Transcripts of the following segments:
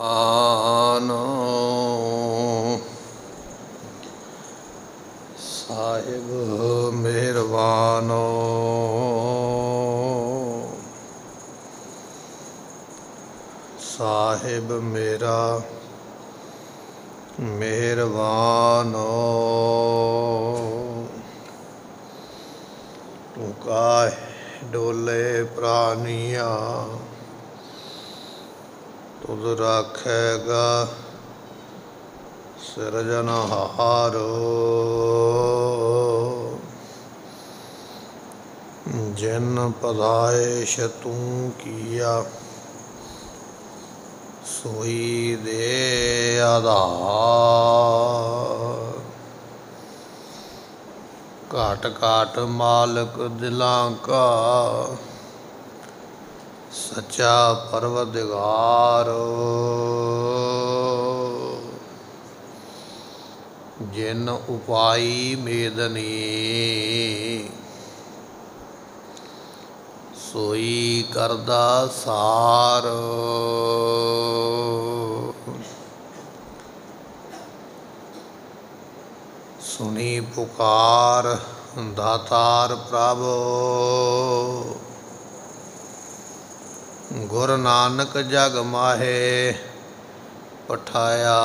ਆਨੋ ਸਾਹਿਬ ਮਿਹਰਬਾਨੋ। ਸਾਹਿਬ ਮੇਰਾ ਮਿਹਰਬਾਨੋ। ਤੂੰ ਕਾਹ ਡੋਲੇ ਪ੍ਰਾਨੀਆਂ ਤੁਧ ਰਾਖੇਗਾ ਸਿਰਜਨਹਾਰੋ ਜਿਨ ਪਦਾਇਸ਼ ਤੂੰ ਕੀਆ ਸੋਈ ਦੇ ਆਧਾਰ ਘਾਟ ਘਾਟ ਮਾਲਕ ਦਿਲਾਂ ਕਾ ਸੱਚਾ ਪਰਵਦਗਾਰ ਜਿਨ ਉਪਾਈ ਮੇਦਨੀ ਸੋਈ ਕਰਦਾ ਸਾਰ। ਸੁਣੀ ਪੁਕਾਰ ਦਾਤਾਰ ਪ੍ਰਭ। ਗੁਰ ਨਾਨਕ ਜਗ ਮਾਹੇ ਪਠਾਇਆ।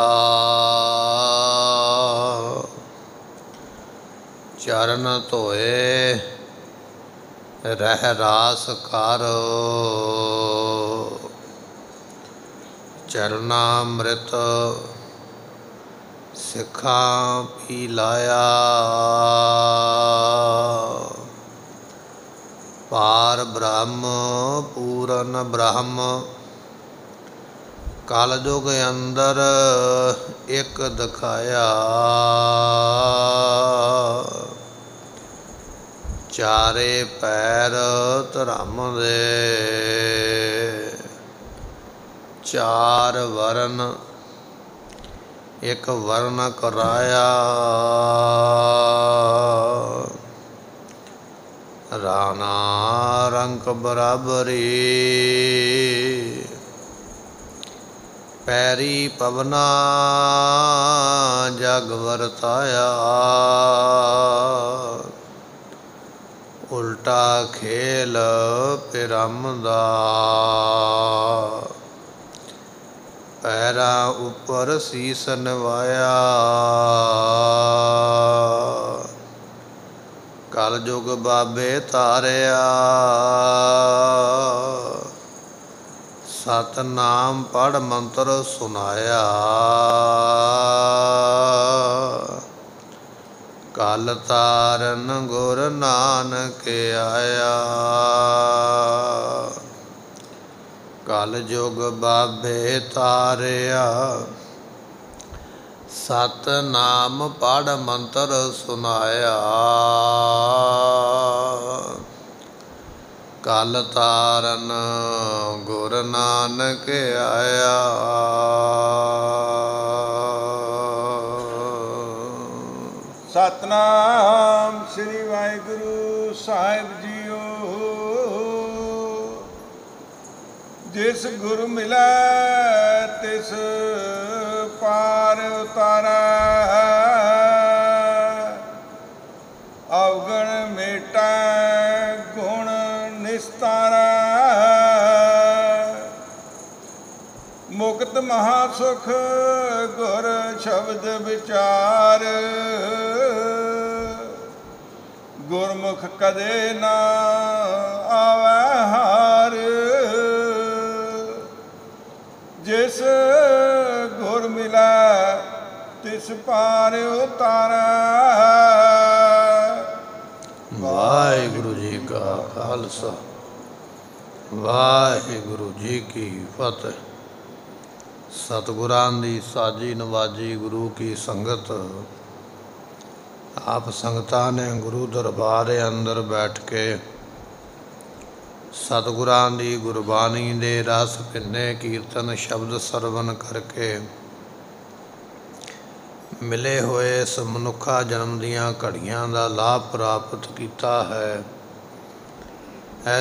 ਚਰਨ ਧੋਏ, ਰਹਿ ਰਾਸ ਕਰ। ਚਰਨਾ ਅੰਮ੍ਰਿਤ ਸਿੱਖਾਂ ਪੀ ਲਾਇਆ। ਪਾਰ ਬ੍ਰਹਮ, ਪੂਰਨ ਬ੍ਰਹਮ। ਕਲਯੁਗ ਅੰਦਰ ਇੱਕ ਦਿਖਾਇਆ। ਚਾਰੇ ਪੈਰ ਧਰਮ ਦੇ ਚਾਰ ਵਰਨ, ਇੱਕ ਵਰਨ ਕਰਾਇਆ। ਰਾਣਾ ਰੰਗ ਬਰਾਬਰੀ। ਪੈਰੀ ਪਵਨਾ ਜਗ ਵਰਤਾਇਆ। ਉਲਟਾ ਖੇਲ ਪਿਰਮ ਦਾ ਪੈਰਾਂ ਉੱਪਰ ਸੀਸ ਨਵਾਇਆ। ਕਲ ਜੁਗ ਬਾਬੇ ਤਾਰਿਆ। ਸਤਨਾਮ ਪੜ ਮੰਤਰ ਸੁਨਾਇਆ। ਕਲ ਤਾਰਨ ਗੁਰ ਨਾਨਕ ਆਇਆ। ਕਲ ਜੁਗ ਬਾਬੇ ਤਾਰਿਆ। ਸਤ ਨਾਮ ਪੜ ਮੰਤਰ ਸੁਨਾਇਆ। ਕਲ ਤਾਰਨ ਗੁਰ ਨਾਨਕ ਆਇਆ। ਸਤਨਾਮ ਸ੍ਰੀ ਵਾਹਿਗੁਰੂ ਸਾਹਿਬ ਜੀਓ। ਜਿਸ ਗੁਰ ਮਿਲੈ ਤਿਸ ਪਾਰ ਉਤਾਰੈ। ਅਵਗਣ ਮੇਟੈ, ਗੁਣ ਨਿਸਤਾਰੈ। ਮੁਕਤ ਮਹਾ ਸੁਖ ਗੁਰ ਸ਼ਬਦ ਵਿਚਾਰ। ਗੁਰਮੁਖ ਕਦੇ ਨਾ ਆਵੈ ਹਾਰ। ਜਿਸ ਤਿਸ ਪਾਰ ਉਤਾਰੈ। ਵਾਹਿਗੁਰੂ ਜੀ ਕਾ ਖਾਲਸਾ। ਵਾਹਿਗੁਰੂ ਜੀ ਕੀ ਫਤਿਹ। ਸਤਿਗੁਰਾਂ ਦੀ ਸਾਜੀ ਨਵਾਜੀ ਗੁਰੂ ਕੀ ਸੰਗਤ। ਆਪ ਸੰਗਤਾਂ ਨੇ ਗੁਰੂ ਦਰਬਾਰ ਅੰਦਰ ਬੈਠ ਕੇ ਸਤਿਗੁਰਾਂ ਦੀ ਗੁਰਬਾਣੀ ਦੇ ਰਸ ਪਿੰਨੇ ਕੀਰਤਨ ਸ਼ਬਦ ਸਰਵਨ ਕਰਕੇ ਮਿਲੇ ਹੋਏ ਇਸ ਮਨੁੱਖਾ ਜਨਮ ਦੀਆਂ ਘੜੀਆਂ ਦਾ ਲਾਭ ਪ੍ਰਾਪਤ ਕੀਤਾ ਹੈ।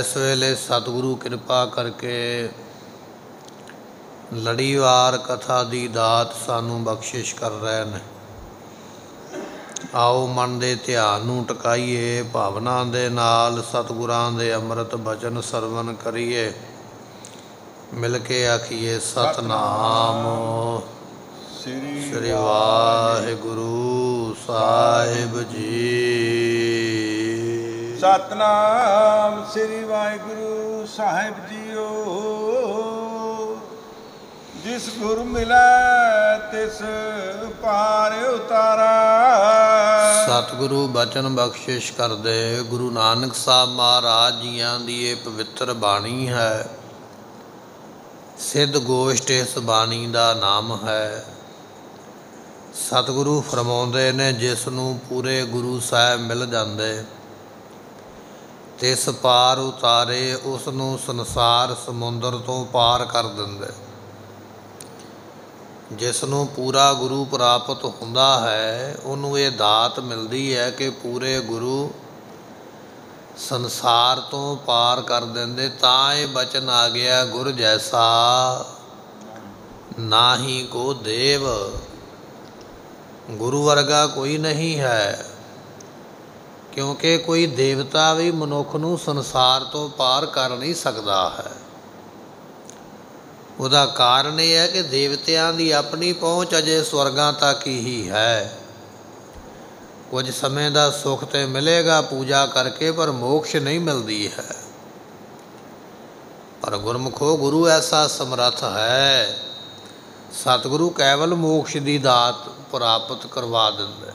ਇਸ ਵੇਲੇ ਸਤਿਗੁਰੂ ਕਿਰਪਾ ਕਰਕੇ ਲੜੀਵਾਰ ਕਥਾ ਦੀ ਦਾਤ ਸਾਨੂੰ ਬਖਸ਼ਿਸ਼ ਕਰ ਰਹੇ ਨੇ ਆਓ ਮਨ ਦੇ ਧਿਆਨ ਨੂੰ ਟਿਕਾਈਏ ਭਾਵਨਾ ਦੇ ਨਾਲ ਸਤਿਗੁਰਾਂ ਦੇ ਅੰਮ੍ਰਿਤ ਬਚਨ ਸਰਵਨ ਕਰੀਏ। ਮਿਲ ਕੇ ਆਖੀਏ, ਸਤਨਾਮ। ਸ੍ਰੀ ਵਾਹਿਗੁਰੂ ਸਾਹਿਬ ਜੀ। ਸਤਨਾਮ ਸ੍ਰੀ ਵਾਹਿਗੁਰੂ ਸਾਹਿਬ ਜੀਓ। ਜਿਸ ਗੁਰ ਮਿਲੈ ਤਿਸ ਪਾਰ ਉਤਾਰਾ। ਸਤਿਗੁਰੂ ਬਚਨ ਬਖਸ਼ਿਸ਼ ਕਰਦੇ ਗੁਰੂ ਨਾਨਕ ਸਾਹਿਬ ਮਹਾਰਾਜ ਜੀਆਂ ਦੀ ਇਹ ਪਵਿੱਤਰ ਬਾਣੀ ਹੈ। ਸਿੱਧ ਗੋਸ਼ਟ ਇਸ ਬਾਣੀ ਦਾ ਨਾਮ ਹੈ। ਸਤਿਗੁਰੂ ਫਰਮਾਉਂਦੇ ਨੇ, ਜਿਸ ਨੂੰ ਪੂਰੇ ਗੁਰੂ ਸਾਹਿਬ ਮਿਲ ਜਾਂਦੇ। ਤਿਸ ਪਾਰ ਉਤਾਰੇ, ਉਸ ਨੂੰ ਸੰਸਾਰ ਸਮੁੰਦਰ ਤੋਂ ਪਾਰ ਕਰ ਦਿੰਦੇ। ਜਿਸ ਨੂੰ ਪੂਰਾ ਗੁਰੂ ਪ੍ਰਾਪਤ ਹੁੰਦਾ ਹੈ, ਉਹਨੂੰ ਇਹ ਦਾਤ ਮਿਲਦੀ ਹੈ ਕਿ ਪੂਰੇ ਗੁਰੂ ਸੰਸਾਰ ਤੋਂ ਪਾਰ ਕਰ ਦਿੰਦੇ। ਤਾਂ ਇਹ ਬਚਨ ਆ ਗਿਆ, ਗੁਰ ਜੈਸਾ ਨਾਹੀ ਕੋ ਦੇਵ। ਗੁਰੂ ਵਰਗਾ ਕੋਈ ਨਹੀਂ ਹੈ। ਕਿਉਂਕਿ ਕੋਈ ਦੇਵਤਾ ਵੀ ਮਨੁੱਖ ਨੂੰ ਸੰਸਾਰ ਤੋਂ ਪਾਰ ਕਰ ਨਹੀਂ ਸਕਦਾ ਹੈ। ਉਹਦਾ ਕਾਰਨ ਇਹ ਹੈ ਕਿ ਦੇਵਤਿਆਂ ਦੀ ਆਪਣੀ ਪਹੁੰਚ ਅਜੇ ਸਵਰਗਾਂ ਤੱਕ ਹੀ ਹੈ। ਕੁਝ ਸਮੇਂ ਦਾ ਸੁੱਖ ਤੇ ਮਿਲੇਗਾ ਪੂਜਾ ਕਰਕੇ, ਪਰ ਮੋਕਸ਼ ਨਹੀਂ ਮਿਲਦੀ ਹੈ। ਪਰ ਗੁਰਮੁਖੋ, ਗੁਰੂ ਐਸਾ ਸਮਰੱਥ ਹੈ। ਸਤਿਗੁਰੂ ਕੇਵਲ ਮੋਕਸ਼ ਦੀ ਦਾਤ ਪ੍ਰਾਪਤ ਕਰਵਾ ਦਿੰਦਾ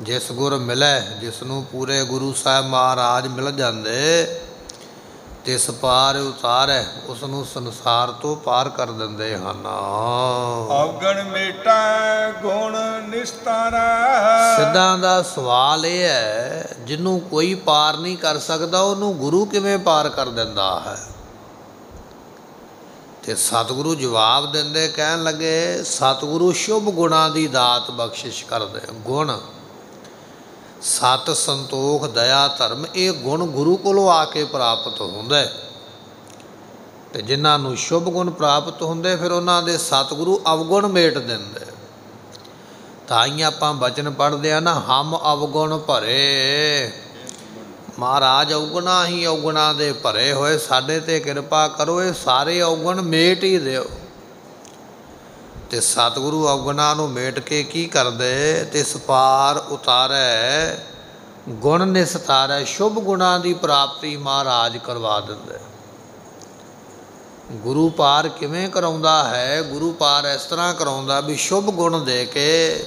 ਜਿਸ ਗੁਰ ਮਿਲੇ ਜਿਸ ਨੂੰ ਪੂਰੇ ਗੁਰੂ ਸਾਹਿਬ ਮਹਾਰਾਜ ਮਿਲ ਜਾਂਦੇ ਤਿਸ ਪਾਰ ਉਤਾਰੈ ਉਸ ਨੂੰ ਸੰਸਾਰ ਤੋਂ ਪਾਰ ਕਰ ਦਿੰਦੇ ਹਨ। ਅਵਗਣ ਮੇਟਾ ਗੁਣ ਨਿਸਤਾਰਾ। ਸਿੱਧਾਂ ਦਾ ਸਵਾਲ ਇਹ ਹੈ ਜਿਹਨੂੰ ਕੋਈ ਪਾਰ ਨਹੀਂ ਕਰ ਸਕਦਾ ਉਹਨੂੰ ਗੁਰੂ ਕਿਵੇਂ ਪਾਰ ਕਰ ਦਿੰਦਾ ਹੈ? ਤੇ ਸਤਿਗੁਰੂ ਜਵਾਬ ਦਿੰਦੇ, ਕਹਿਣ ਲੱਗੇ, ਸਤਿਗੁਰੂ ਸ਼ੁਭ ਗੁਣਾ ਦੀ ਦਾਤ ਬਖਸ਼ਿਸ਼ ਕਰਦੇ ਗੁਣ। ਸਤ ਸੰਤੋਖ ਦਇਆ ਧਰਮ, ਇਹ ਗੁਣ ਗੁਰੂ ਕੋਲੋਂ ਆ ਕੇ ਪ੍ਰਾਪਤ ਹੁੰਦਾ। ਤੇ ਜਿਨ੍ਹਾਂ ਨੂੰ ਸ਼ੁਭ ਗੁਣ ਪ੍ਰਾਪਤ ਹੁੰਦੇ, ਫਿਰ ਉਹਨਾਂ ਦੇ ਸਤਿਗੁਰੂ ਅਵਗੁਣ ਮੇਟ ਦਿੰਦੇ। ਤਾਂ ਹੀ ਆਪਾਂ ਬਚਨ ਪੜ੍ਹਦੇ ਆ ਨਾ, ਹਮ ਅਵਗੁਣ ਭਰੇ। ਮਹਾਰਾਜ, ਔਗੁਣਾ ਹੀ ਔਗੁਣਾ ਦੇ ਭਰੇ ਹੋਏ, ਸਾਡੇ ਤੇ ਕਿਰਪਾ ਕਰੋ, ਇਹ ਸਾਰੇ ਔਗੁਣ ਮੇਟ ਹੀ ਦਿਓ। ਤੇ ਸਤਿਗੁਰੂ ਔਗੁਣਾ ਨੂੰ ਮੇਟ ਕੇ ਕੀ ਕਰਦੇ? ਤੇ ਸਪਾਰ ਉਤਾਰੈ, ਗੁਣ ਨਿਸਤਾਰੈ, ਸ਼ੁਭ ਗੁਣਾ ਦੀ ਪ੍ਰਾਪਤੀ ਮਹਾਰਾਜ ਕਰਵਾ ਦਿੰਦੇ। ਗੁਰੂ ਪਾਰ ਕਿਵੇਂ ਕਰਾਉਂਦਾ ਹੈ? ਗੁਰੂ ਪਾਰ ਇਸ ਤਰ੍ਹਾਂ ਕਰਾਉਂਦਾ ਵੀ ਸ਼ੁਭ ਗੁਣ ਦੇ ਕੇ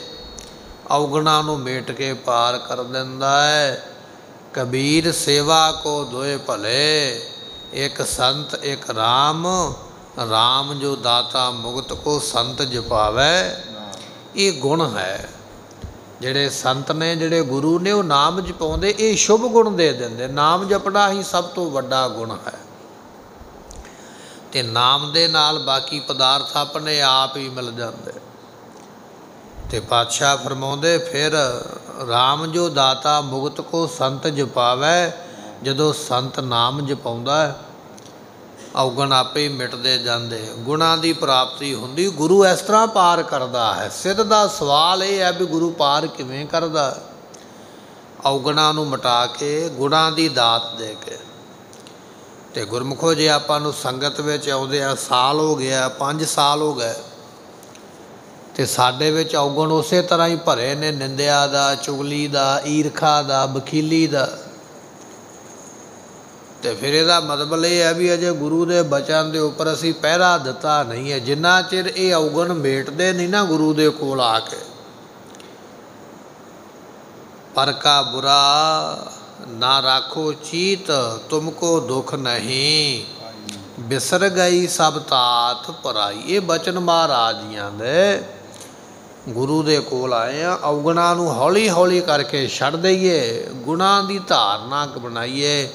ਔਗੁਣਾ ਨੂੰ ਮੇਟ ਕੇ ਪਾਰ ਕਰ ਦਿੰਦਾ ਹੈ। ਕਬੀਰ ਸੇਵਾ ਕੋ ਦੋਏ ਭਲੇ, ਇੱਕ ਸੰਤ, ਇੱਕ RAM RAM ਜੋ ਦਾਤਾ ਮੁਕਤ ਕੋ ਸੰਤ ਜਪਾਵੇ। ਇਹ ਗੁਣ ਹੈ। ਜਿਹੜੇ ਸੰਤ ਨੇ, ਜਿਹੜੇ ਗੁਰੂ ਨੇ, ਉਹ ਨਾਮ ਜਪਾਉਂਦੇ, ਇਹ ਸ਼ੁਭ ਗੁਣ ਦੇ ਦਿੰਦੇ। ਨਾਮ ਜਪਣਾ ਹੀ ਸਭ ਤੋਂ ਵੱਡਾ ਗੁਣ ਹੈ। ਤੇ ਨਾਮ ਦੇ ਨਾਲ ਬਾਕੀ ਪਦਾਰਥ ਆਪਣੇ ਆਪ ਹੀ ਮਿਲ ਜਾਂਦੇ। ਤੇ ਪਾਤਸ਼ਾਹ ਫਰਮਾਉਂਦੇ, ਫਿਰ RAM ਜੋ ਦਾਤਾ ਮੁਗਤ ਕੋ ਸੰਤ ਜਪਾਵੇ, ਜਦੋਂ ਸੰਤ ਨਾਮ ਜਪਾਉਂਦਾ ਹੈ, ਔਗਣ ਆਪੇ ਹੀ ਮਿਟਦੇ ਜਾਂਦੇ। ਗੁਣਾ ਦੀ ਪ੍ਰਾਪਤੀ ਹੁੰਦੀ, ਗੁਰੂ ਇਸ ਤਰ੍ਹਾਂ ਪਾਰ ਕਰਦਾ ਹੈ। ਸਿੱਧ ਦਾ ਸਵਾਲ ਇਹ ਹੈ ਵੀ ਗੁਰੂ ਪਾਰ ਕਿਵੇਂ ਕਰਦਾ ਔਗਣਾ ਨੂੰ ਮਟਾ ਕੇ ਗੁਣਾ ਦੀ ਦਾਤ ਦੇ ਕੇ। ਤੇ ਗੁਰਮੁਖੋ ਜੇ ਆਪਾਂ ਨੂੰ ਸੰਗਤ ਵਿੱਚ ਆਉਂਦੇ ਆ, ਸਾਲ ਹੋ ਗਿਆ 5 ਸਾਲ ਹੋ ਗਏ ਤੇ ਸਾਡੇ ਵਿੱਚ ਔਗਣ ਉਸੇ ਤਰ੍ਹਾਂ ਹੀ ਭਰੇ ਨੇ ਨਿੰਦਿਆ ਦਾ, ਚੁਗਲੀ ਦਾ, ਈਰਖਾ ਦਾ, ਬਖੀਲੀ ਦਾ। ਤੇ ਫਿਰ ਇਹਦਾ ਮਤਲਬ ਇਹ ਹੈ ਵੀ ਅਜੇ ਗੁਰੂ ਦੇ ਬਚਨ ਦੇ ਉੱਪਰ ਅਸੀਂ ਪਹਿਰਾ ਦਿੱਤਾ ਨਹੀਂ ਹੈ। ਜਿੰਨਾ ਚਿਰ ਇਹ ਔਗਣ ਮੇਟਦੇ ਨਹੀਂ ਨਾ ਗੁਰੂ ਦੇ ਕੋਲ ਆ ਕੇ। ਪਰ ਕਾ ਬੁਰਾ ਨਾ ਰਾਖੋ ਚੀਤ, ਤੁਮਕੋ ਦੁਖ ਨਹੀਂ। ਬਿਸਰ ਗਈ ਸਭ ਤਾਤ ਪਰਾਈ ਇਹ ਬਚਨ ਮਹਾਰਾਜ ਜੀਆਂ ਦੇ। ਗੁਰੂ ਦੇ ਕੋਲ ਆਏ ਆ ਔਗਣਾ ਨੂੰ ਹੌਲੀ ਹੌਲੀ ਕਰਕੇ ਛੱਡ ਦਈਏ ਗੁਣਾ ਦੀ ਧਾਰਨਾ ਬਣਾਈਏ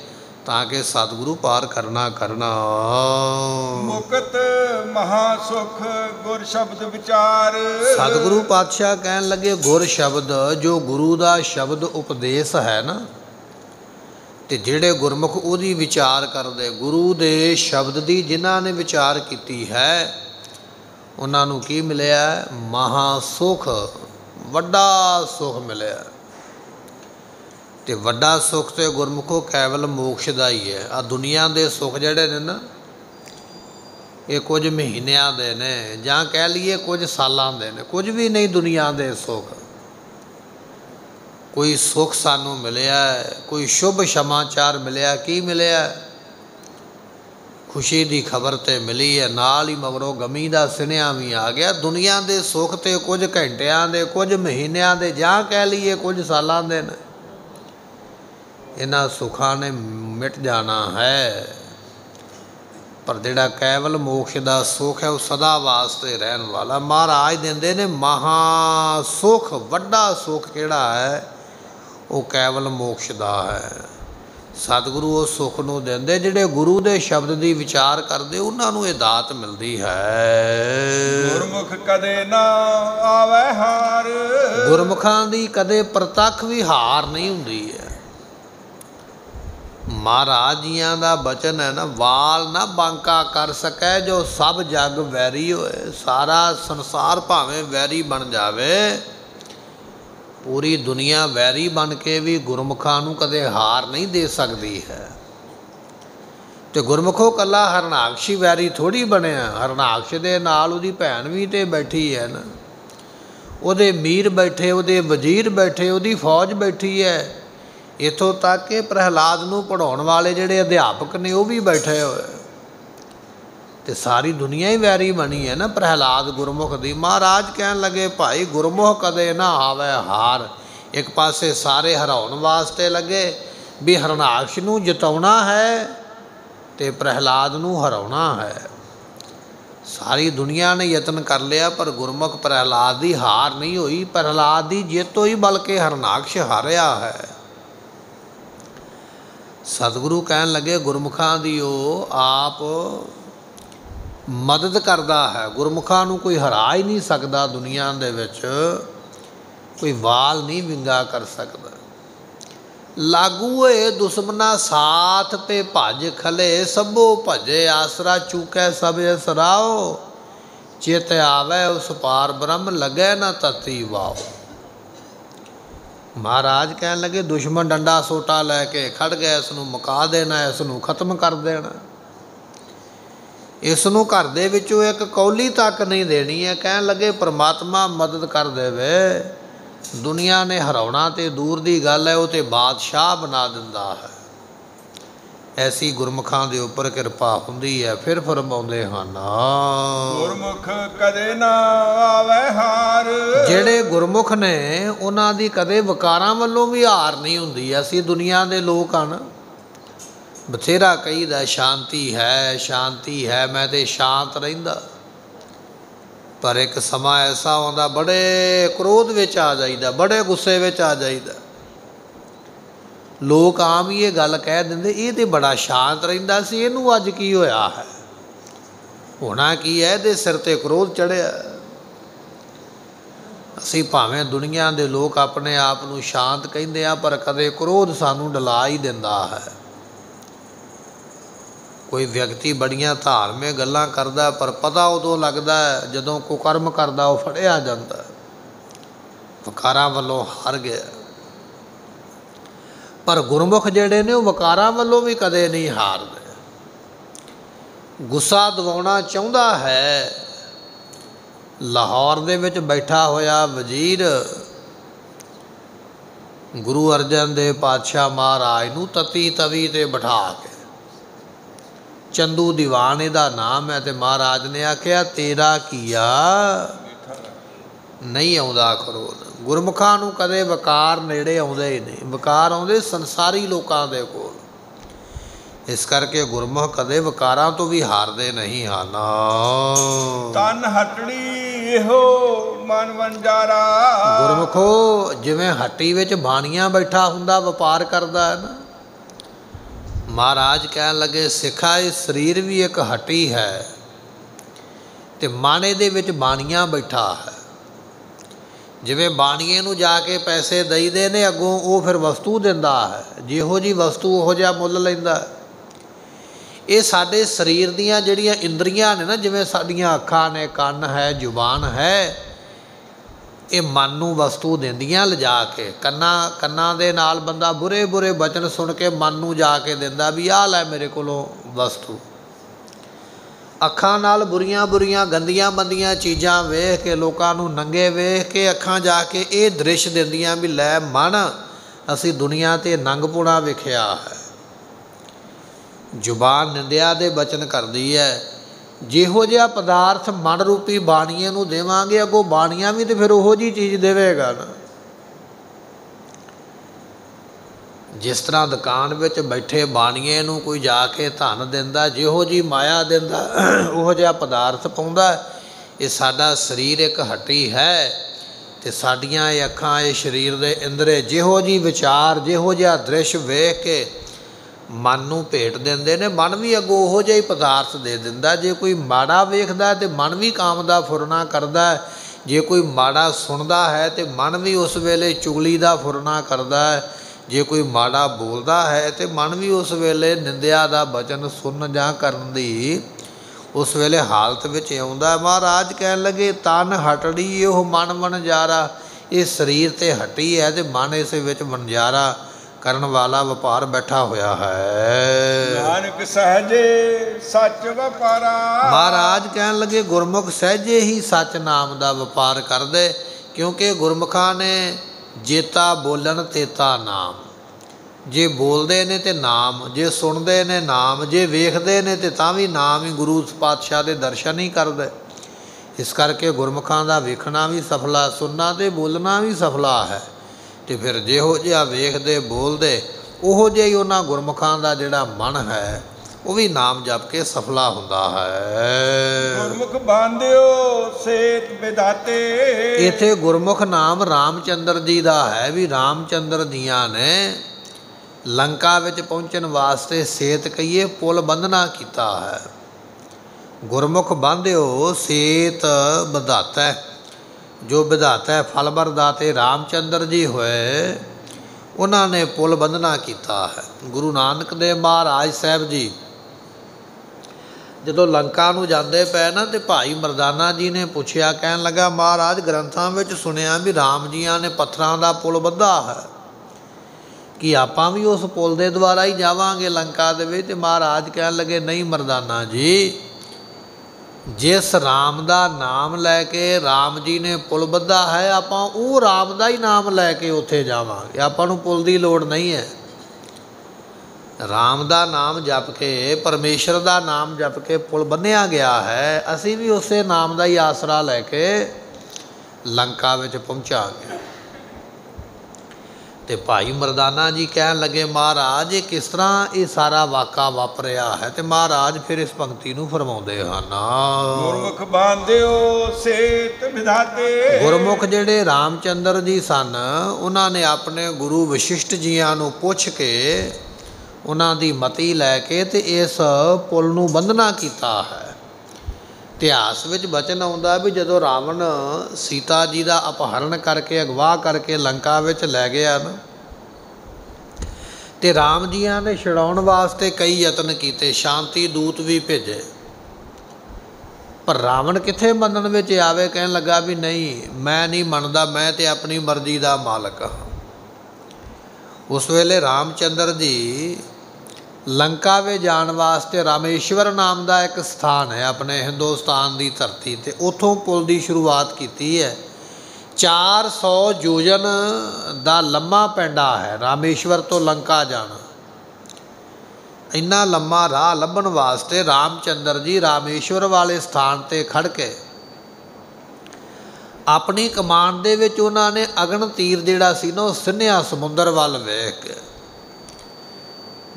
ਤਾਂ ਕਿ ਸਤਿਗੁਰੂ ਪਾਰ ਕਰਨਾ ਕਰਨਾ। ਮੁਕਤ ਮਹਾ ਸੁਖ ਗੁਰ ਸ਼ਬਦ ਵਿਚਾਰ। ਸਤਿਗੁਰੂ ਪਾਤਸ਼ਾਹ ਕਹਿਣ ਲੱਗੇ ਗੁਰ ਸ਼ਬਦ ਜੋ ਗੁਰੂ ਦਾ ਸ਼ਬਦ ਉਪਦੇਸ਼ ਹੈ ਨਾ ਤੇ ਜਿਹੜੇ ਗੁਰਮੁਖ ਉਹਦੀ ਵਿਚਾਰ ਕਰਦੇ ਗੁਰੂ ਦੇ ਸ਼ਬਦ ਦੀ ਜਿਨ੍ਹਾਂ ਨੇ ਵਿਚਾਰ ਕੀਤੀ ਹੈ ਉਹਨਾਂ ਨੂੰ ਕੀ ਮਿਲਿਆ? ਮਹਾ ਸੁਖ, ਵੱਡਾ ਸੁਖ ਮਿਲਿਆ। ਤੇ ਵੱਡਾ ਸੁਖ ਤੇ ਗੁਰਮੁਖੋ ਕੇਵਲ ਮੋਕਸ਼ ਦਾ ਹੀ ਹੈ। ਆ ਦੁਨੀਆ ਦੇ ਸੁਖ ਜਿਹੜੇ ਨੇ ਨਾ, ਇਹ ਕੁਝ ਮਹੀਨਿਆਂ ਦੇ ਨੇ, ਜਾਂ ਕਹਿ ਲਈਏ ਕੁਝ ਸਾਲਾਂ ਦੇ ਨੇ। ਕੁਝ ਵੀ ਨਹੀਂ ਦੁਨੀਆ ਦੇ ਸੁਖ। ਕੋਈ ਸੁਖ ਸਾਨੂੰ ਮਿਲਿਆ, ਕੋਈ ਸ਼ੁਭ ਸਮਾਚਾਰ ਮਿਲਿਆ, ਕੀ ਮਿਲਿਆ? ਖੁਸ਼ੀ ਦੀ ਖਬਰ ਤੇ ਮਿਲੀ ਹੈ। ਨਾਲ ਹੀ ਮਗਰੋਂ ਗਮੀ ਦਾ ਸਿਨਿਆ ਵੀ ਆ ਗਿਆ। ਦੁਨੀਆ ਦੇ ਸੁੱਖ ਤੇ ਕੁਝ ਘੰਟਿਆਂ ਦੇ, ਕੁਝ ਮਹੀਨਿਆਂ ਦੇ, ਜਾਂ ਕਹਿ ਲਈਏ ਕੁਝ ਸਾਲਾਂ ਦੇ ਨੇ। ਇਹਨਾਂ ਸੁੱਖਾਂ ਨੇ ਮਿਟ ਜਾਣਾ ਹੈ। ਪਰ ਜਿਹੜਾ ਕੇਵਲ ਮੋਕਸ਼ ਦਾ ਸੁਖ ਹੈ, ਉਹ ਸਦਾ ਵਾਸਤੇ ਰਹਿਣ ਵਾਲਾ। ਮਹਾਰਾਜ ਦਿੰਦੇ ਨੇ ਮਹਾ ਸੁਖ ਵੱਡਾ ਸੁਖ ਕਿਹੜਾ ਹੈ? ਉਹ ਕੇਵਲ ਮੋਕਸ਼ ਦਾ ਹੈ। ਸਤਿਗੁਰੂ ਉਹ ਸੁਖ ਨੂੰ ਦਿੰਦੇ ਜਿਹੜੇ ਗੁਰੂ ਦੇ ਸ਼ਬਦ ਦੀ ਵਿਚਾਰ ਕਰਦੇ ਉਹਨਾਂ ਨੂੰ ਇਹ ਦਾਤ ਮਿਲਦੀ ਹੈ। ਗੁਰਮੁਖ ਕਦੇ ਨਾ ਆਵੇ ਹਾਰ। ਗੁਰਮੁਖਾਂ ਦੀ ਕਦੇ ਪ੍ਰਤੱਖ ਵੀ ਹਾਰ ਨਹੀਂ ਹੁੰਦੀ ਹੈ। ਮਹਾਰਾਜ ਜੀਆਂ ਦਾ ਬਚਨ ਹੈ ਨਾ ਵਾਲ ਨਾ ਬਾਂਕਾ ਕਰ ਸਕੈ ਜੋ ਸਭ ਜਗ ਵੈਰੀ ਹੋਏ ਸਾਰਾ ਸੰਸਾਰ ਭਾਵੇਂ ਵੈਰੀ ਬਣ ਜਾਵੇ। ਪੂਰੀ ਦੁਨੀਆ ਵੈਰੀ ਬਣ ਕੇ ਵੀ ਗੁਰਮੁਖਾਂ ਨੂੰ ਕਦੇ ਹਾਰ ਨਹੀਂ ਦੇ ਸਕਦੀ ਹੈ। ਤੇ ਗੁਰਮੁਖੋ ਕੱਲਾ ਹਰਨਾਕਸ਼ੀ ਵੈਰੀ ਥੋੜੀ ਬਣਿਆ। ਹਰਨਾਕਸ਼ ਦੇ ਨਾਲ ਉਹਦੀ ਭੈਣ ਵੀ ਤੇ ਬੈਠੀ ਹੈ ਨਾ। ਉਹਦੇ ਮੀਰ ਬੈਠੇ, ਉਹਦੇ ਵਜ਼ੀਰ ਬੈਠੇ, ਉਹਦੀ ਫੌਜ ਬੈਠੀ ਹੈ। ਇਥੋਂ ਤੱਕ ਕਿ ਪ੍ਰਹਿਲਾਦ ਨੂੰ ਪੜਾਉਣ ਵਾਲੇ ਜਿਹੜੇ ਅਧਿਆਪਕ ਨੇ ਉਹ ਵੀ ਬੈਠੇ ਹੋਏ। ਤੇ ਸਾਰੀ ਦੁਨੀਆ ਹੀ ਵੈਰੀ ਬਣੀ ਹੈ ਨਾ ਪ੍ਰਹਿਲਾਦ ਗੁਰਮੁਖ ਦੀ। ਮਹਾਰਾਜ ਕਹਿਣ ਲੱਗੇ, ਭਾਈ, ਗੁਰਮੁਖ ਕਦੇ ਨਾ ਆਵੇ ਹਾਰ। ਇੱਕ ਪਾਸੇ ਸਾਰੇ ਹਰਾਉਣ ਵਾਸਤੇ ਲੱਗੇ ਵੀ ਹਰਨਾਕਸ਼ ਨੂੰ ਜਿਤਾਉਣਾ ਹੈ ਤੇ ਪ੍ਰਹਿਲਾਦ ਨੂੰ ਹਰਾਉਣਾ ਹੈ। ਸਾਰੀ ਦੁਨੀਆ ਨੇ ਯਤਨ ਕਰ ਲਿਆ, ਪਰ ਗੁਰਮੁਖ ਪ੍ਰਹਿਲਾਦ ਦੀ ਹਾਰ ਨਹੀਂ ਹੋਈ। ਪ੍ਰਹਿਲਾਦ ਦੀ ਜਿੱਤ ਹੋਈ, ਬਲਕਿ ਹਰਨਾਕਸ਼ ਹਾਰਿਆ ਹੈ। ਸਤਿਗੁਰੂ ਕਹਿਣ ਲੱਗੇ, ਗੁਰਮੁਖਾਂ ਦੀ ਉਹ ਆਪ ਮਦਦ ਕਰਦਾ ਹੈ। ਗੁਰਮੁਖਾਂ ਨੂੰ ਕੋਈ ਹਰਾ ਹੀ ਨਹੀਂ ਸਕਦਾ ਦੁਨੀਆ ਦੇ ਵਿੱਚ। ਕੋਈ ਵਾਲ ਨਹੀਂ ਵਿੰਗਾ ਕਰ ਸਕਦਾ। ਲਾਗੂ ਹੋਏ ਦੁਸ਼ਮਨਾ ਸਾਥ ਪੇ ਭਜ ਖਲੇ, ਸਭੋ ਭਜੇ ਆਸਰਾ ਚੂਕੈ, ਸਭ ਅਸਰਾਓ। ਚਿਤ ਆਵੇ, ਉਸ ਪਾਰ ਬ੍ਰਹਮ ਲਗੇ ਨਾ ਤਤੀ ਵਾਓ। ਮਹਾਰਾਜ ਕਹਿਣ ਲੱਗੇ, ਦੁਸ਼ਮਣ ਡੰਡਾ ਸੋਟਾ ਲੈ ਕੇ ਖੜ ਗਏ ਇਸ ਨੂੰ ਮੁਕਾ ਦੇਣਾ, ਇਸ ਨੂੰ ਖਤਮ ਕਰ ਦੇਣਾ। ਇਸ ਨੂੰ ਘਰ ਦੇ ਵਿੱਚੋਂ ਇੱਕ ਕੌਲੀ ਤੱਕ ਨਹੀਂ ਦੇਣੀ ਹੈ। ਕਹਿਣ ਲੱਗੇ ਪ੍ਰਮਾਤਮਾ ਮਦਦ ਕਰ ਦੇਵੇ। ਦੁਨੀਆ ਨੇ ਹਰਾਉਣਾ ਤੇ ਦੂਰ ਦੀ ਗੱਲ ਹੈ ਉਹ ਤੇ ਬਾਦਸ਼ਾਹ ਬਣਾ ਦਿੰਦਾ ਹੈ। ਐਸੀ ਗੁਰਮੁਖਾਂ ਦੇ ਉੱਪਰ ਕਿਰਪਾ ਹੁੰਦੀ ਹੈ ਫਿਰ ਫਰਮਾਉਂਦੇ ਹਨ ਗੁਰਮੁਖ ਕਦੇ ਨਾ ਆਵੇ ਹਾਰ। ਜਿਹੜੇ ਗੁਰਮੁਖ ਨੇ ਉਹਨਾਂ ਦੀ ਕਦੇ ਵਿਕਾਰਾਂ ਵੱਲੋਂ ਵੀ ਹਾਰ ਨਹੀਂ ਹੁੰਦੀ। ਅਸੀਂ ਦੁਨੀਆ ਦੇ ਲੋਕ ਹਨ। ਬਥੇਰਾ ਕਹੀਦਾ, ਸ਼ਾਂਤੀ ਹੈ ਸ਼ਾਂਤੀ ਹੈ। ਮੈਂ ਤੇ ਸ਼ਾਂਤ ਰਹਿੰਦਾ। ਪਰ ਇੱਕ ਸਮਾਂ ਐਸਾ ਆਉਂਦਾ, ਬੜੇ ਕ੍ਰੋਧ ਵਿੱਚ ਆ ਜਾਈਦਾ, ਬੜੇ ਗੁੱਸੇ ਵਿੱਚ ਆ ਜਾਈਦਾ। ਲੋਕ ਆਮ ਹੀ ਇਹ ਗੱਲ ਕਹਿ ਦਿੰਦੇ, ਇਹ ਤੇ ਬੜਾ ਸ਼ਾਂਤ ਰਹਿੰਦਾ ਸੀ, ਇਹਨੂੰ ਅੱਜ ਕੀ ਹੋਇਆ ਹੈ? ਹੋਣਾ ਕੀ ਹੈ? ਇਹਦੇ ਸਿਰ ਤੇ ਕ੍ਰੋਧ ਚੜਿਆ ਅਸੀਂ ਭਾਵੇਂ ਦੁਨੀਆ ਦੇ ਲੋਕ ਆਪਣੇ ਆਪ ਨੂੰ ਸ਼ਾਂਤ ਕਹਿੰਦੇ ਆ ਪਰ ਕਦੇ ਕ੍ਰੋਧ ਸਾਨੂੰ ਡਲਾ ਹੀ ਦਿੰਦਾ ਹੈ। ਕੋਈ ਵਿਅਕਤੀ ਬੜੀਆਂ ਧਾਰਮਿਕ ਗੱਲਾਂ ਕਰਦਾ ਪਰ ਪਤਾ ਉਦੋਂ ਲੱਗਦਾ ਜਦੋਂ ਕੁਕਰਮ ਕਰਦਾ, ਉਹ ਫੜਿਆ ਜਾਂਦਾ ਵਕਾਰਾਂ ਵੱਲੋਂ ਹਾਰ ਗਿਆ ਪਰ ਗੁਰਮੁਖ ਜਿਹੜੇ ਨੇ, ਉਹ ਵਕਾਰਾਂ ਵੱਲੋਂ ਵੀ ਕਦੇ ਨਹੀਂ ਹਾਰਦੇ। ਗੁੱਸਾ ਦਿਵਾਉਣਾ ਚਾਹੁੰਦਾ ਹੈ। ਲਾਹੌਰ ਦੇ ਵਿੱਚ ਬੈਠਾ ਹੋਇਆ ਵਜ਼ੀਰ ਗੁਰੂ ਅਰਜਨ ਦੇ ਪਾਤਸ਼ਾਹ ਮਹਾਰਾਜ ਨੂੰ ਤਤੀ ਤਵੀ ਤੇ ਬਿਠਾ ਕੇ ਚੰਦੂ ਦੀਵਾਨ ਇਹਦਾ ਨਾਮ ਹੈ ਤੇ ਮਹਾਰਾਜ ਨੇ ਆਖਿਆ ਤੇਰਾ ਕੀਆ ਨਹੀਂ ਆਉਂਦਾ ਕਰੋਧ ਗੁਰਮੁਖਾਂ ਨੂੰ ਕਦੇ ਵਕਾਰ ਨੇੜੇ ਆਉਂਦੇ ਹੀ ਨਹੀਂ। ਵਕਾਰ ਆਉਂਦੇ ਸੰਸਾਰੀ ਲੋਕਾਂ ਦੇ ਕੋਲ। ਇਸ ਕਰਕੇ ਗੁਰਮੁਖ ਕਦੇ ਵਕਾਰਾਂ ਤੋਂ ਵੀ ਹਾਰਦੇ ਨਹੀਂ ਹਨ। ਤਨ ਹਟੜੀ ਇਹੋ ਮਨ ਵੰਜਾਰਾ। ਗੁਰਮੁਖੋ ਜਿਵੇਂ ਹੱਟੀ ਵਿੱਚ ਬਾਣੀਆਂ ਬੈਠਾ ਹੁੰਦਾ ਵਪਾਰ ਕਰਦਾ ਹੈ ਨਾ। ਮਹਾਰਾਜ ਕਹਿਣ ਲੱਗੇ, ਸਿੱਖਾ, ਇਹ ਸਰੀਰ ਵੀ ਇੱਕ ਹੱਟੀ ਹੈ ਤੇ ਮਨ ਇਹਦੇ ਵਿੱਚ ਬਾਣੀਆਂ ਬੈਠਾ ਹੈ। ਜਿਵੇਂ ਬਾਣੀਏ ਨੂੰ ਜਾ ਕੇ ਪੈਸੇ ਦਈਦੇ ਨੇ, ਅੱਗੋਂ ਉਹ ਫਿਰ ਵਸਤੂ ਦਿੰਦਾ ਹੈ। ਜਿਹੋ ਜੀ ਵਸਤੂ, ਉਹੋ ਜਿਹਾ ਮੁੱਲ ਲੈਂਦਾ ਇਹ ਸਾਡੇ ਸਰੀਰ ਦੀਆਂ ਜਿਹੜੀਆਂ ਇੰਦਰੀਆਂ ਨੇ ਨਾ, ਜਿਵੇਂ ਸਾਡੀਆਂ ਅੱਖਾਂ ਨੇ, ਕੰਨ ਹੈ, ਜ਼ੁਬਾਨ ਹੈ ਇਹ ਮਨ ਨੂੰ ਵਸਤੂ ਦਿੰਦੀਆਂ ਲਿਜਾ ਕੇ, ਕੰਨਾਂ ਕੰਨਾਂ ਦੇ ਨਾਲ ਬੰਦਾ ਬੁਰੇ ਬੁਰੇ ਬਚਨ ਸੁਣ ਕੇ ਮਨ ਨੂੰ ਜਾ ਕੇ ਦਿੰਦਾ ਵੀ ਆਹ ਲੈ ਮੇਰੇ ਕੋਲੋਂ ਵਸਤੂ। ਅੱਖਾਂ ਨਾਲ ਬੁਰੀਆਂ ਬੁਰੀਆਂ, ਗੰਦੀਆਂ ਬੰਦੀਆਂ ਚੀਜ਼ਾਂ ਵੇਖ ਕੇ, ਲੋਕਾਂ ਨੂੰ ਨੰਗੇ ਵੇਖ ਕੇ ਅੱਖਾਂ ਜਾ ਕੇ ਇਹ ਦ੍ਰਿਸ਼ ਦਿੰਦੀਆਂ ਵੀ ਲੈ ਮਨ, ਅਸੀਂ ਦੁਨੀਆ ਤੇ ਨੰਗਪੁਣਾ ਵਿਖਿਆ ਹੈ। ਜ਼ੁਬਾਨ ਨਿੰਦਿਆ ਦੇ ਬਚਨ ਕਰਦੀ ਹੈ। ਜਿਹੋ ਜਿਹਾ ਪਦਾਰਥ ਮਨ ਰੂਪੀ ਬਾਣੀਏ ਨੂੰ ਦੇਵਾਂਗੇ, ਅਗੋ ਬਾਣੀਆਂ ਵੀ ਤੇ ਫਿਰ ਉਹੋ ਜੀ ਚੀਜ਼ ਦੇਵੇਗਾ ਨਾ। ਜਿਸ ਤਰ੍ਹਾਂ ਦੁਕਾਨ ਵਿੱਚ ਬੈਠੇ ਬਾਣੀਏ ਨੂੰ ਕੋਈ ਜਾ ਕੇ ਧਨ ਦਿੰਦਾ, ਜਿਹੋ ਜੀ ਮਾਇਆ ਦਿੰਦਾ, ਉਹੋ ਜਿਹਾ ਪਦਾਰਥ ਪਾਉਂਦਾ, ਇਹ ਸਾਡਾ ਸਰੀਰ ਇੱਕ ਹੱਟੀ ਹੈ ਤੇ ਸਾਡੀਆਂ ਇਹ ਅੱਖਾਂ, ਇਹ ਸਰੀਰ ਦੇ ਇੰਦਰੇ ਜਿਹੋ ਜੀ ਵਿਚਾਰ, ਜਿਹੋ ਜਿਹਾ ਦ੍ਰਿਸ਼ ਵੇਖ ਕੇ ਮਨ ਨੂੰ ਭੇਟ ਦਿੰਦੇ ਨੇ, ਮਨ ਵੀ ਅਗੋ ਉਹੋ ਜਿਹਾ ਹੀ ਪਦਾਰਥ ਦੇ ਦਿੰਦਾ। ਜੇ ਕੋਈ ਮਾੜਾ ਵੇਖਦਾ ਤੇ ਮਨ ਵੀ ਕਾਮ ਦਾ ਫੁਰਨਾ ਕਰਦਾ ਜੇ ਕੋਈ ਮਾੜਾ ਸੁਣਦਾ ਹੈ ਤੇ ਮਨ ਵੀ ਉਸ ਵੇਲੇ ਚੁਗਲੀ ਦਾ ਫੁਰਨਾ ਕਰਦਾ ਹੈ। ਜੇ ਕੋਈ ਮਾੜਾ ਬੋਲਦਾ ਹੈ ਤੇ ਮਨ ਵੀ ਉਸ ਵੇਲੇ ਨਿੰਦਿਆ ਦਾ ਬਚਨ ਸੁਣਨ ਜਾਂ ਕਰਨ ਦੀ ਉਸ ਵੇਲੇ ਹਾਲਤ ਵਿੱਚ ਆਉਂਦਾ ਮਹਾਰਾਜ ਕਹਿਣ ਲੱਗੇ, ਤਨ ਹਟੜੀ ਉਹ ਮਨ ਮਨ ਜਾਰਾ ਇਹ ਸਰੀਰ ਤੇ ਹਟੀ ਹੈ ਤੇ ਮਨ ਇਸ ਵਿੱਚ ਮਨਜਾਰਾ ਕਰਨ ਵਾਲਾ ਵਪਾਰ ਬੈਠਾ ਹੋਇਆ ਹੈ। ਨਾਨਕ ਸਹਜੇ ਸੱਚ ਵਪਾਰਾ। ਮਹਾਰਾਜ ਕਹਿਣ ਲੱਗੇ ਗੁਰਮੁਖ ਸਹਜੇ ਹੀ ਸੱਚ ਨਾਮ ਦਾ ਵਪਾਰ ਕਰਦੇ ਕਿਉਂਕਿ ਗੁਰਮੁਖਾਂ ਨੇ ਜੇਤਾ ਬੋਲਣ ਤੇਤਾ ਨਾਮ। ਜੇ ਬੋਲਦੇ ਨੇ ਤੇ ਨਾਮ ਜੇ ਸੁਣਦੇ ਨੇ ਨਾਮ ਜੇ ਵੇਖਦੇ ਨੇ ਤੇ ਤਾਂ ਵੀ ਨਾਮ ਹੀ ਗੁਰੂ ਪਾਤਸ਼ਾਹ ਦੇ ਦਰਸ਼ਨ ਹੀ ਕਰਦੇ। ਇਸ ਕਰਕੇ ਗੁਰਮੁਖਾਂ ਦਾ ਵੇਖਣਾ ਵੀ ਸਫਲਾ ਸੁਣਨਾ ਤੇ ਬੋਲਣਾ ਵੀ ਸਫਲਾ ਹੈ। ਤੇ ਫਿਰ ਜਿਹੋ ਜਿਹਾ ਵੇਖਦੇ ਬੋਲਦੇ ਉਹੋ ਜਿਹਾ ਹੀ ਉਹਨਾਂ ਗੁਰਮੁਖਾਂ ਦਾ ਜਿਹੜਾ ਮਨ ਹੈ ਉਹ ਵੀ ਨਾਮ ਜਪ ਕੇ ਸਫਲਾ ਹੁੰਦਾ ਹੈ। ਗੁਰਮੁਖ ਬਾਂਧਿਓ ਸੇਤ ਵਿਦਾਤੇ ਇਥੇ ਗੁਰਮੁਖ ਨਾਮ ਰਾਮਚੰਦਰ ਜੀ ਦਾ ਹੈ ਵੀ ਰਾਮਚੰਦਰ ਦੀਆਂ ਨੇ। ਲੰਕਾ ਵਿੱਚ ਪਹੁੰਚਣ ਵਾਸਤੇ ਸੇਤ ਕਹੀਏ ਪੁਲ ਬੰਧਨਾ ਕੀਤਾ ਹੈ। ਗੁਰਮੁਖ ਬਾਂਧਿਓ ਸੇਤ ਵਧਾਤਾ ਜੋ ਵਿਧਾਤਾ ਹੈ ਫਲ ਵਰਦਾਤੇ ਰਾਮਚੰਦਰ ਜੀ ਹੋਏ, ਉਹਨਾਂ ਨੇ ਪੁਲ ਬੰਧਨਾ ਕੀਤਾ ਹੈ। ਗੁਰੂ ਨਾਨਕ ਦੇਵ ਮਹਾਰਾਜ ਸਾਹਿਬ ਜੀ ਜਦੋਂ ਲੰਕਾ ਨੂੰ ਜਾਂਦੇ ਪਏ ਨਾ, ਤੇ ਭਾਈ ਮਰਦਾਨਾ ਜੀ ਨੇ ਪੁੱਛਿਆ, ਕਹਿਣ ਲੱਗਾ, ਮਹਾਰਾਜ, ਗ੍ਰੰਥਾਂ ਵਿੱਚ ਸੁਣਿਆ ਵੀ ਰਾਮ ਜੀਆਂ ਨੇ ਪੱਥਰਾਂ ਦਾ ਪੁਲ ਬੱਧਾ ਹੈ। ਕਿ ਆਪਾਂ ਵੀ ਉਸ ਪੁਲ ਦੇ ਦੁਆਰਾ ਹੀ ਜਾਵਾਂਗੇ ਲੰਕਾ ਦੇ ਵਿੱਚ? ਤੇ ਮਹਾਰਾਜ ਕਹਿਣ ਲੱਗੇ, ਨਹੀਂ ਮਰਦਾਨਾ ਜੀ ਜਿਸ ਰਾਮ ਦਾ ਨਾਮ ਲੈ ਕੇ ਰਾਮ ਜੀ ਨੇ ਪੁਲ ਬੱਧਾ ਹੈ, ਆਪਾਂ ਉਹ ਰਾਮ ਦਾ ਹੀ ਨਾਮ ਲੈ ਕੇ ਉੱਥੇ ਜਾਵਾਂਗੇ। ਆਪਾਂ ਨੂੰ ਪੁਲ ਦੀ ਲੋੜ ਨਹੀਂ ਹੈ। ਰਾਮ ਦਾ ਨਾਮ ਜਪ ਕੇ, ਪਰਮੇਸ਼ਰ ਦਾ ਨਾਮ ਜਪ ਕੇ ਪੁਲ ਬੰਨਿਆ ਗਿਆ ਹੈ। ਅਸੀਂ ਵੀ ਉਸੇ ਨਾਮ ਦਾ ਹੀ ਆਸਰਾ ਲੈ ਕੇ ਲੰਕਾ ਵਿੱਚ ਪਹੁੰਚਾਂਗੇ। ਤੇ ਭਾਈ ਮਰਦਾਨਾ ਜੀ ਕਹਿਣ ਲੱਗੇ ਮਹਾਰਾਜ ਇਹ ਕਿਸ ਤਰ੍ਹਾਂ ਇਹ ਸਾਰਾ ਵਾਕਾ ਵਾਪਰਿਆ ਹੈ? ਤੇ ਮਹਾਰਾਜ ਫਿਰ ਇਸ ਪੰਕਤੀ ਨੂੰ ਫਰਮਾਉਂਦੇ ਹਨ। ਗੁਰਮੁਖ ਬਾਂਧਿਓ ਸੇਤ ਵਿਧਾਤੇ ਗੁਰਮੁਖ ਜਿਹੜੇ ਰਾਮਚੰਦਰ ਜੀ ਸਨ ਉਹਨਾਂ ਨੇ ਆਪਣੇ ਗੁਰੂ ਵਿਸ਼ਿਸ਼ਟ ਜੀਆਂ ਨੂੰ ਪੁੱਛ ਕੇ ਉਹਨਾਂ ਦੀ ਮਤੀ ਲੈ ਕੇ ਤੇ ਇਸ ਪੁਲ ਨੂੰ ਬੰਧਨਾ ਕੀਤਾ ਹੈ। ਇਤਿਹਾਸ ਵਿੱਚ ਬਚਨ ਆਉਂਦਾ ਵੀ ਜਦੋਂ ਰਾਵਣ ਸੀਤਾ ਜੀ ਦਾ ਅਪਹਰਣ ਕਰਕੇ ਅਗਵਾ ਕਰਕੇ ਲੰਕਾ ਵਿੱਚ ਲੈ ਗਿਆ ਨਾ, ਤੇ ਰਾਮ ਜੀਆਂ ਨੇ ਛਡਾਉਣ ਵਾਸਤੇ ਕਈ ਯਤਨ ਕੀਤੇ, ਸ਼ਾਂਤੀ ਦੂਤ ਵੀ ਭੇਜੇ। ਪਰ ਰਾਵਣ ਕਿੱਥੇ ਮੰਨਣ ਵਿੱਚ ਆਵੇ, ਕਹਿਣ ਲੱਗਾ ਵੀ ਨਹੀਂ, ਮੈਂ ਨਹੀਂ ਮੰਨਦਾ, ਮੈਂ ਤੇ ਆਪਣੀ ਮਰਜ਼ੀ ਦਾ ਮਾਲਕ ਹਾਂ। ਉਸ ਵੇਲੇ ਰਾਮਚੰਦਰ ਜੀ ਲੰਕਾ ਵੇ ਜਾਣ ਵਾਸਤੇ ਰਾਮੇਸ਼ਵਰ ਨਾਮ ਦਾ ਇੱਕ ਸਥਾਨ ਹੈ ਆਪਣੇ ਹਿੰਦੁਸਤਾਨ ਦੀ ਧਰਤੀ ਤੇ। ਉਥੋਂ ਪੁਲ ਦੀ ਸ਼ੁਰੂਆਤ ਕੀਤੀ ਹੈ। 400 ਯੋਜਨ ਦਾ ਲੰਮਾ ਪੈਂਡਾ ਹੈ ਰਾਮੇਸ਼ਵਰ ਤੋਂ ਲੰਕਾ ਜਾਣਾ। ਇੰਨਾ ਲੰਮਾ ਰਾਹ ਲੱਭਣ ਵਾਸਤੇ ਰਾਮਚੰਦਰ ਜੀ ਰਾਮੇਸ਼ਵਰ ਵਾਲੇ ਸਥਾਨ ਤੇ ਖੜ ਕੇ ਆਪਣੀ ਕਮਾਨ ਦੇ ਵਿੱਚ ਉਹਨਾਂ ਨੇ ਅਗਨ ਤੀਰ ਜਿਹੜਾ ਸੀ ਨਾ, ਉਹ ਸਿੰਨਿਆ ਸਮੁੰਦਰ ਵੱਲ ਵੇਖ ਕੇ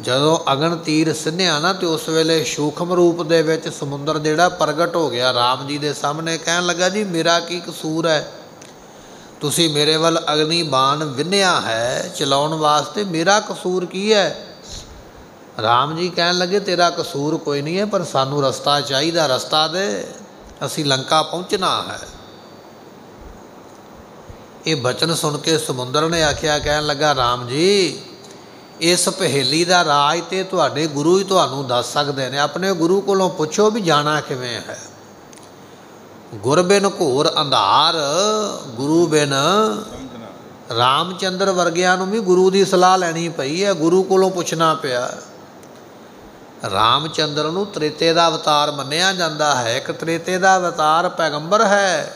ਜਦੋਂ ਅਗਨ ਤੀਰ ਸਿੰਨਿਆ ਨਾ ਤੇ ਉਸ ਵੇਲੇ ਸੂਖਮ ਰੂਪ ਦੇ ਵਿੱਚ ਸਮੁੰਦਰ ਜਿਹੜਾ ਪ੍ਰਗਟ ਹੋ ਗਿਆ RAM ਜੀ ਦੇ ਸਾਹਮਣੇ ਕਹਿਣ ਲੱਗਾ, ਜੀ, ਮੇਰਾ ਕੀ ਕਸੂਰ ਹੈ? ਤੁਸੀਂ ਮੇਰੇ ਵੱਲ ਅਗਨੀ ਬਾਣ ਵਿੰਨਿਆ ਹੈ ਚਲਾਉਣ ਵਾਸਤੇ, ਮੇਰਾ ਕਸੂਰ ਕੀ ਹੈ? RAM ਜੀ ਕਹਿਣ ਲੱਗੇ, ਤੇਰਾ ਕਸੂਰ ਕੋਈ ਨਹੀਂ ਹੈ, ਪਰ ਸਾਨੂੰ ਰਸਤਾ ਚਾਹੀਦਾ, ਰਸਤਾ ਦੇ, ਅਸੀਂ ਲੰਕਾ ਪਹੁੰਚਣਾ ਹੈ। ਇਹ ਬਚਨ ਸੁਣ ਕੇ ਸਮੁੰਦਰ ਨੇ ਆਖਿਆ, ਕਹਿਣ ਲੱਗਾ RAM ਜੀ ਇਸ ਪਹੇਲੀ ਦਾ ਰਾਜ ਤੇ ਤੁਹਾਡੇ ਗੁਰੂ ਹੀ ਤੁਹਾਨੂੰ ਦੱਸ ਸਕਦੇ ਨੇ। ਆਪਣੇ ਗੁਰੂ ਕੋਲੋਂ ਪੁੱਛੋ ਵੀ ਜਾਣਾ ਕਿਵੇਂ ਹੈ। ਗੁਰਬਿਨ ਘੋਰ ਅੰਧਾਰ, ਗੁਰੂ ਬਿਨ ਰਾਮਚੰਦਰ ਵਰਗਿਆਂ ਨੂੰ ਵੀ ਗੁਰੂ ਦੀ ਸਲਾਹ ਲੈਣੀ ਪਈ ਹੈ। ਗੁਰੂ ਕੋਲੋਂ ਪੁੱਛਣਾ ਪਿਆ। ਰਾਮਚੰਦਰ ਨੂੰ ਤ੍ਰੇਤੇ ਦਾ ਅਵਤਾਰ ਮੰਨਿਆ ਜਾਂਦਾ ਹੈ। ਇੱਕ ਤ੍ਰੇਤੇ ਦਾ ਅਵਤਾਰ ਪੈਗੰਬਰ ਹੈ।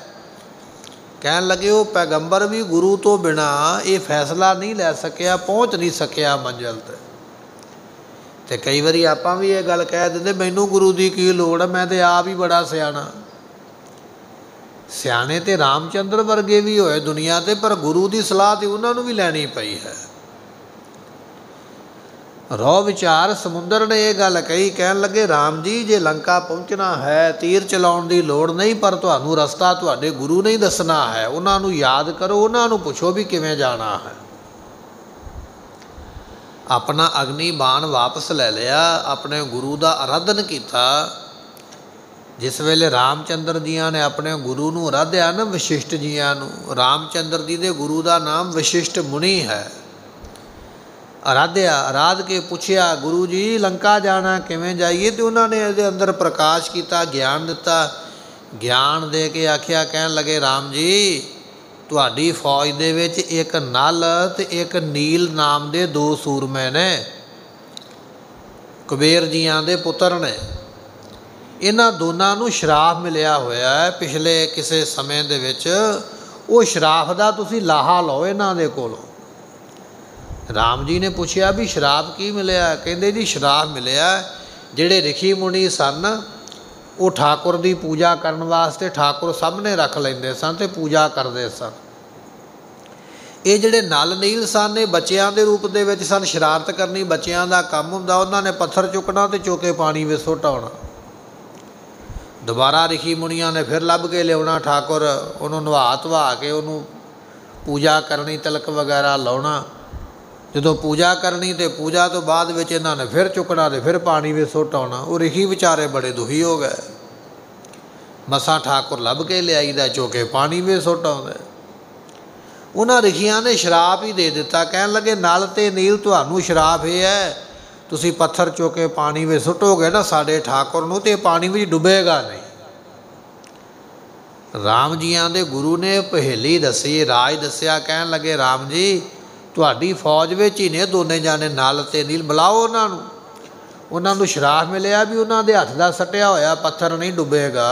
ਕਹਿਣ ਲੱਗੇ, ਉਹ ਪੈਗੰਬਰ ਵੀ ਗੁਰੂ ਤੋਂ ਬਿਨਾ ਇਹ ਫੈਸਲਾ ਨਹੀਂ ਲੈ ਸਕਿਆ, ਪਹੁੰਚ ਨਹੀਂ ਸਕਿਆ ਮੰਜ਼ਲ ਤੇ। ਤੇ ਕਈ ਵਾਰੀ ਆਪਾਂ ਵੀ ਇਹ ਗੱਲ ਕਹਿ ਦਿੰਦੇ, ਮੈਨੂੰ ਗੁਰੂ ਦੀ ਕੀ ਲੋੜ ਹੈ ਮੈਂ ਤੇ ਆਪ ਹੀ ਬੜਾ ਸਿਆਣਾ। ਸਿਆਣੇ ਤੇ ਰਾਮਚੰਦਰ ਵਰਗੇ ਵੀ ਹੋਏ ਦੁਨੀਆ ਤੇ, ਪਰ ਗੁਰੂ ਦੀ ਸਲਾਹ ਤੇ ਉਹਨਾਂ ਨੂੰ ਵੀ ਲੈਣੀ ਪਈ ਹੈ। ਰੋ ਵਿਚਾਰ ਸਮੁੰਦਰ ਨੇ ਇਹ ਗੱਲ ਕਹੀ, ਕਹਿਣ ਲੱਗੇ RAM ਜੀ, ਜੇ ਲੰਕਾ ਪਹੁੰਚਣਾ ਹੈ, ਤੀਰ ਚਲਾਉਣ ਦੀ ਲੋੜ ਨਹੀਂ, ਪਰ ਤੁਹਾਨੂੰ ਰਸਤਾ ਤੁਹਾਡੇ ਗੁਰੂ ਨੇ ਹੀ ਦੱਸਣਾ ਹੈ। ਉਹਨਾਂ ਨੂੰ ਯਾਦ ਕਰੋ, ਉਹਨਾਂ ਨੂੰ ਪੁੱਛੋ ਵੀ ਕਿਵੇਂ ਜਾਣਾ ਹੈ। ਆਪਣਾ ਅਗਨੀ ਬਾਣ ਵਾਪਸ ਲੈ ਲਿਆ, ਆਪਣੇ ਗੁਰੂ ਦਾ ਅਰਾਧਨ ਕੀਤਾ। ਜਿਸ ਵੇਲੇ ਰਾਮਚੰਦਰ ਜੀਆਂ ਨੇ ਆਪਣੇ ਗੁਰੂ ਨੂੰ ਅਰਾਧਿਆ ਨਾ, ਵਿਸ਼ਿਸ਼ਟ ਜੀਆਂ ਨੂੰ, ਰਾਮਚੰਦਰ ਜੀ ਦੇ ਗੁਰੂ ਦਾ ਨਾਮ ਵਿਸ਼ਿਸ਼ਟ ਮੁਨੀ ਹੈ। ਅਰਾਧਿਆ, ਅਰਾਧ ਕੇ ਪੁੱਛਿਆ, ਗੁਰੂ ਜੀ, ਲੰਕਾ ਜਾਣਾ ਕਿਵੇਂ ਜਾਈਏ? ਤੇ ਉਹਨਾਂ ਨੇ ਇਹਦੇ ਅੰਦਰ ਪ੍ਰਕਾਸ਼ ਕੀਤਾ, ਗਿਆਨ ਦਿੱਤਾ। ਗਿਆਨ ਦੇ ਕੇ ਆਖਿਆ, ਕਹਿਣ ਲੱਗੇ RAM ਜੀ, ਤੁਹਾਡੀ ਫੌਜ ਦੇ ਵਿੱਚ ਇੱਕ ਨਲ ਤੇ ਇੱਕ ਨੀਲ ਨਾਮ ਦੇ ਦੋ ਸੂਰਮੇ ਨੇ, ਕੁਬੇਰ ਜੀਆਂ ਦੇ ਪੁੱਤਰ ਨੇ। ਇਹਨਾਂ ਦੋਨਾਂ ਨੂੰ ਸ਼ਰਾਫ ਮਿਲਿਆ ਹੋਇਆ ਹੈ। ਪਿਛਲੇ ਕਿਸੇ ਸਮੇਂ ਦੇ ਵਿੱਚ ਉਹ ਸ਼ਰਾਫ ਦਾ ਤੁਸੀਂ ਲਾਹਾ ਲਓ ਇਹਨਾਂ ਦੇ ਕੋਲੋਂ। ਰਾਮ ਜੀ ਨੇ ਪੁੱਛਿਆ ਵੀ ਸ਼ਰਾਬ ਕੀ ਮਿਲਿਆ? ਕਹਿੰਦੇ ਜੀ ਸ਼ਰਾਬ ਮਿਲਿਆ ਜਿਹੜੇ ਰਿਖੀ ਮੁਨੀ ਸਨ, ਉਹ ਠਾਕੁਰ ਦੀ ਪੂਜਾ ਕਰਨ ਵਾਸਤੇ ਠਾਕੁਰ ਸਾਹਮਣੇ ਰੱਖ ਲੈਂਦੇ ਸਨ ਤੇ ਪੂਜਾ ਕਰਦੇ ਸਨ। ਇਹ ਜਿਹੜੇ ਨਲ ਨੀਲ ਸਨ, ਇਹ ਬੱਚਿਆਂ ਦੇ ਰੂਪ ਦੇ ਵਿੱਚ ਸਨ। ਸ਼ਰਾਰਤ ਕਰਨੀ ਬੱਚਿਆਂ ਦਾ ਕੰਮ ਹੁੰਦਾ, ਉਹਨਾਂ ਨੇ ਪੱਥਰ ਚੁੱਕਣਾ ਤੇ ਚੋਕੇ ਪਾਣੀ ਵਿੱਚ ਸੁੱਟਾਉਣਾ ਦੁਬਾਰਾ ਰਿਖੀ ਮੁਨੀਆਂ ਨੇ ਫਿਰ ਲੱਭ ਕੇ ਲਿਆਉਣਾ ਠਾਕੁਰ, ਉਹਨੂੰ ਨਵਾ ਧਵਾ ਕੇ ਉਹਨੂੰ ਪੂਜਾ ਕਰਨੀ, ਤਿਲਕ ਵਗੈਰਾ ਲਾਉਣਾ। ਜਦੋਂ ਪੂਜਾ ਕਰਨੀ ਤੇ ਪੂਜਾ ਤੋਂ ਬਾਅਦ ਵਿੱਚ ਇਹਨਾਂ ਨੇ ਫਿਰ ਚੁੱਕਣਾ ਤੇ ਫਿਰ ਪਾਣੀ ਵਿੱਚ ਸੁੱਟ ਆਉਣਾ, ਉਹ ਰਿਖੀ ਵਿਚਾਰੇ ਬੜੇ ਦੁਖੀ ਹੋ ਗਏ। ਮਸਾਂ ਠਾਕੁਰ ਲੱਭ ਕੇ ਲਿਆਈਦਾ, ਚੋਕੇ ਪਾਣੀ ਵਿੱਚ ਸੁੱਟ ਆਉਂਦਾ। ਉਹਨਾਂ ਰਿਖੀਆਂ ਨੇ ਸ਼ਰਾਪ ਹੀ ਦੇ ਦਿੱਤਾ, ਕਹਿਣ ਲੱਗੇ, ਨਲ ਤੇ ਨੀਲ ਤੁਹਾਨੂੰ ਸ਼ਰਾਪ ਇਹ ਹੈ, ਤੁਸੀਂ ਪੱਥਰ ਚੋਕੇ ਪਾਣੀ ਵਿੱਚ ਸੁੱਟੋਗੇ ਨਾ, ਸਾਡੇ ਠਾਕੁਰ ਨੂੰ ਤੇ ਪਾਣੀ ਵਿੱਚ ਡੁੱਬੇਗਾ ਨਹੀਂ। ਰਾਮ ਜੀਆਂ ਦੇ ਗੁਰੂ ਨੇ ਪਹਿਲੀ ਦੱਸੀ, ਰਾਜ ਦੱਸਿਆ, ਕਹਿਣ ਲੱਗੇ, ਰਾਮ ਜੀ ਤੁਹਾਡੀ ਫੌਜ ਵਿੱਚ ਹੀ ਨੇ, ਦੋਨੇ ਜਾਣੇ ਨਾਲ ਤੇ ਨੀਲ, ਬੁਲਾਓ ਉਹਨਾਂ ਨੂੰ। ਉਹਨਾਂ ਨੂੰ ਸ਼ਰਾਫ ਮਿਲਿਆ ਵੀ ਉਹਨਾਂ ਦੇ ਹੱਥ ਦਾ ਸਟਿਆ ਹੋਇਆ, ਪੱਥਰ ਨਹੀਂ ਡੁੱਬੇਗਾ।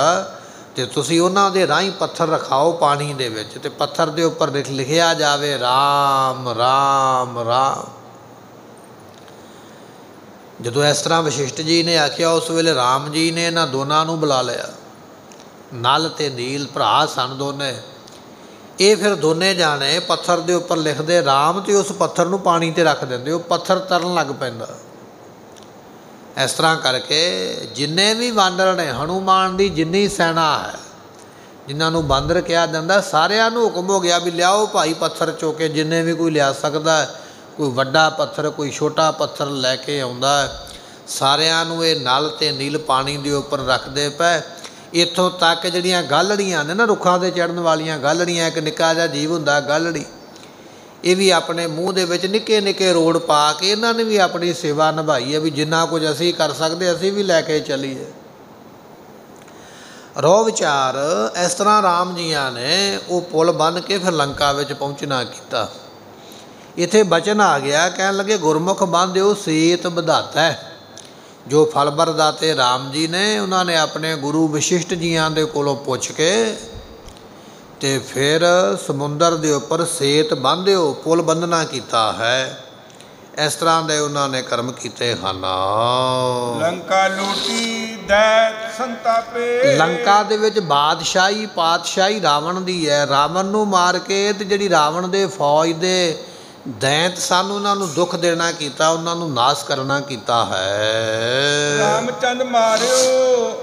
ਤੇ ਤੁਸੀਂ ਉਹਨਾਂ ਦੇ ਰਾਹੀਂ ਪੱਥਰ ਰਖਾਓ ਪਾਣੀ ਦੇ ਵਿੱਚ ਤੇ ਪੱਥਰ ਦੇ ਉੱਪਰ ਲਿਖਿਆ ਜਾਵੇ RAM RAM RAM ਜਦੋਂ ਇਸ ਤਰ੍ਹਾਂ ਵਿਸ਼ਿਸ਼ਟ ਜੀ ਨੇ ਆਖਿਆ, ਉਸ ਵੇਲੇ RAM ਜੀ ਨੇ ਇਹਨਾਂ ਦੋਨਾਂ ਨੂੰ ਬੁਲਾ ਲਿਆ। ਨਲ ਤੇ ਨੀਲ ਭਰਾ ਸਨ ਦੋਨੇ। ਇਹ ਫਿਰ ਦੋਨੇ ਜਾਣੇ ਪੱਥਰ ਦੇ ਉੱਪਰ ਲਿਖਦੇ ਰਾਮ ਤੇ ਉਸ ਪੱਥਰ ਨੂੰ ਪਾਣੀ ਤੇ ਰੱਖ ਦਿੰਦੇ, ਉਹ ਪੱਥਰ ਤਰਨ ਲੱਗ ਪੈਂਦਾ। ਇਸ ਤਰ੍ਹਾਂ ਕਰਕੇ ਜਿੰਨੇ ਵੀ ਬਾਂਦਰ ਨੇ, ਹਨੂਮਾਨ ਦੀ ਜਿੰਨੀ ਸੈਨਾ ਹੈ, ਜਿਨ੍ਹਾਂ ਨੂੰ ਬਾਂਦਰ ਕਿਹਾ ਜਾਂਦਾ, ਸਾਰਿਆਂ ਨੂੰ ਹੁਕਮ ਹੋ ਗਿਆ ਵੀ ਲਿਆਓ ਭਾਈ ਪੱਥਰ ਚੋਕੇ, ਜਿੰਨੇ ਵੀ ਕੋਈ ਲਿਆ ਸਕਦਾ, ਕੋਈ ਵੱਡਾ ਪੱਥਰ, ਕੋਈ ਛੋਟਾ ਪੱਥਰ ਲੈ ਕੇ ਆਉਂਦਾ, ਸਾਰਿਆਂ ਨੂੰ ਇਹ ਨਲ ਤੇ ਨੀਲ ਪਾਣੀ ਦੇ ਉੱਪਰ ਰੱਖਦੇ ਪਏ। ਇੱਥੋਂ ਤੱਕ ਜਿਹੜੀਆਂ ਗਾਲੜੀਆਂ ਨੇ ਨਾ ਰੁੱਖਾਂ ਤੇ ਚੜਨ ਵਾਲੀਆਂ ਗਾਲੜੀਆਂ, ਇੱਕ ਨਿੱਕਾ ਜਿਹਾ ਜੀਵ ਹੁੰਦਾ ਗਾਲੜੀ, ਇਹ ਵੀ ਆਪਣੇ ਮੂੰਹ ਦੇ ਵਿੱਚ ਨਿੱਕੇ ਨਿੱਕੇ ਰੋੜ ਪਾ ਕੇ ਇਹਨਾਂ ਨੇ ਵੀ ਆਪਣੀ ਸੇਵਾ ਨਿਭਾਈ ਹੈ ਵੀ ਜਿੰਨਾ ਕੁਝ ਅਸੀਂ ਕਰ ਸਕਦੇ, ਅਸੀਂ ਵੀ ਲੈ ਕੇ ਚੱਲੀਏ। ਰੋ ਵਿਚਾਰ ਇਸ ਤਰ੍ਹਾਂ ਰਾਮ ਜੀਆਂ ਨੇ ਉਹ ਪੁਲ ਬੰਨ ਕੇ ਫਿਰ ਲੰਕਾ ਵਿੱਚ ਪਹੁੰਚਣਾ ਕੀਤਾ। ਇੱਥੇ ਬਚਨ ਆ ਗਿਆ, ਕਹਿਣ ਲੱਗੇ, ਗੁਰਮੁਖ ਬੰਦਿਓ ਸੇਤ ਵਧਾਤਾ ਜੋ ਫਲ ਬਰਦਾਤੇ RAM ਜੀ ਨੇ ਉਹਨਾਂ ਨੇ ਆਪਣੇ ਗੁਰੂ ਵਿਸ਼ਿਸ਼ਟ ਜੀਆਂ ਦੇ ਕੋਲੋਂ ਪੁੱਛ ਕੇ ਤੇ ਫਿਰ ਸਮੁੰਦਰ ਦੇ ਉੱਪਰ ਸੇਤ ਬੰਨਿਓ ਪੁਲ ਬੰਨਣਾ ਕੀਤਾ ਹੈ। ਇਸ ਤਰ੍ਹਾਂ ਦੇ ਉਹਨਾਂ ਨੇ ਕਰਮ ਕੀਤੇ ਹਨ। ਲੰਕਾ ਲੂਟੀ ਦੈਤ ਸੰਤਾਪੇ। ਲੰਕਾ ਦੇ ਵਿੱਚ ਬਾਦਸ਼ਾਹੀ ਪਾਤਸ਼ਾਹੀ ਰਾਵਣ ਦੀ ਹੈ। ਰਾਵਣ ਨੂੰ ਮਾਰ ਕੇ ਤੇ ਜਿਹੜੀ ਰਾਵਣ ਦੇ ਫੌਜ ਦੇ ਦੈਂਤ ਸਾਨੂੰ ਉਹਨਾਂ ਨੂੰ ਦੁੱਖ ਦੇਣਾ ਕੀਤਾ ਉਹਨਾਂ ਨੂੰ ਨਾਸ ਕਰਨਾ ਕੀਤਾ ਹੈ। ਰਾਮਚੰਦ ਮਾਰਿਓ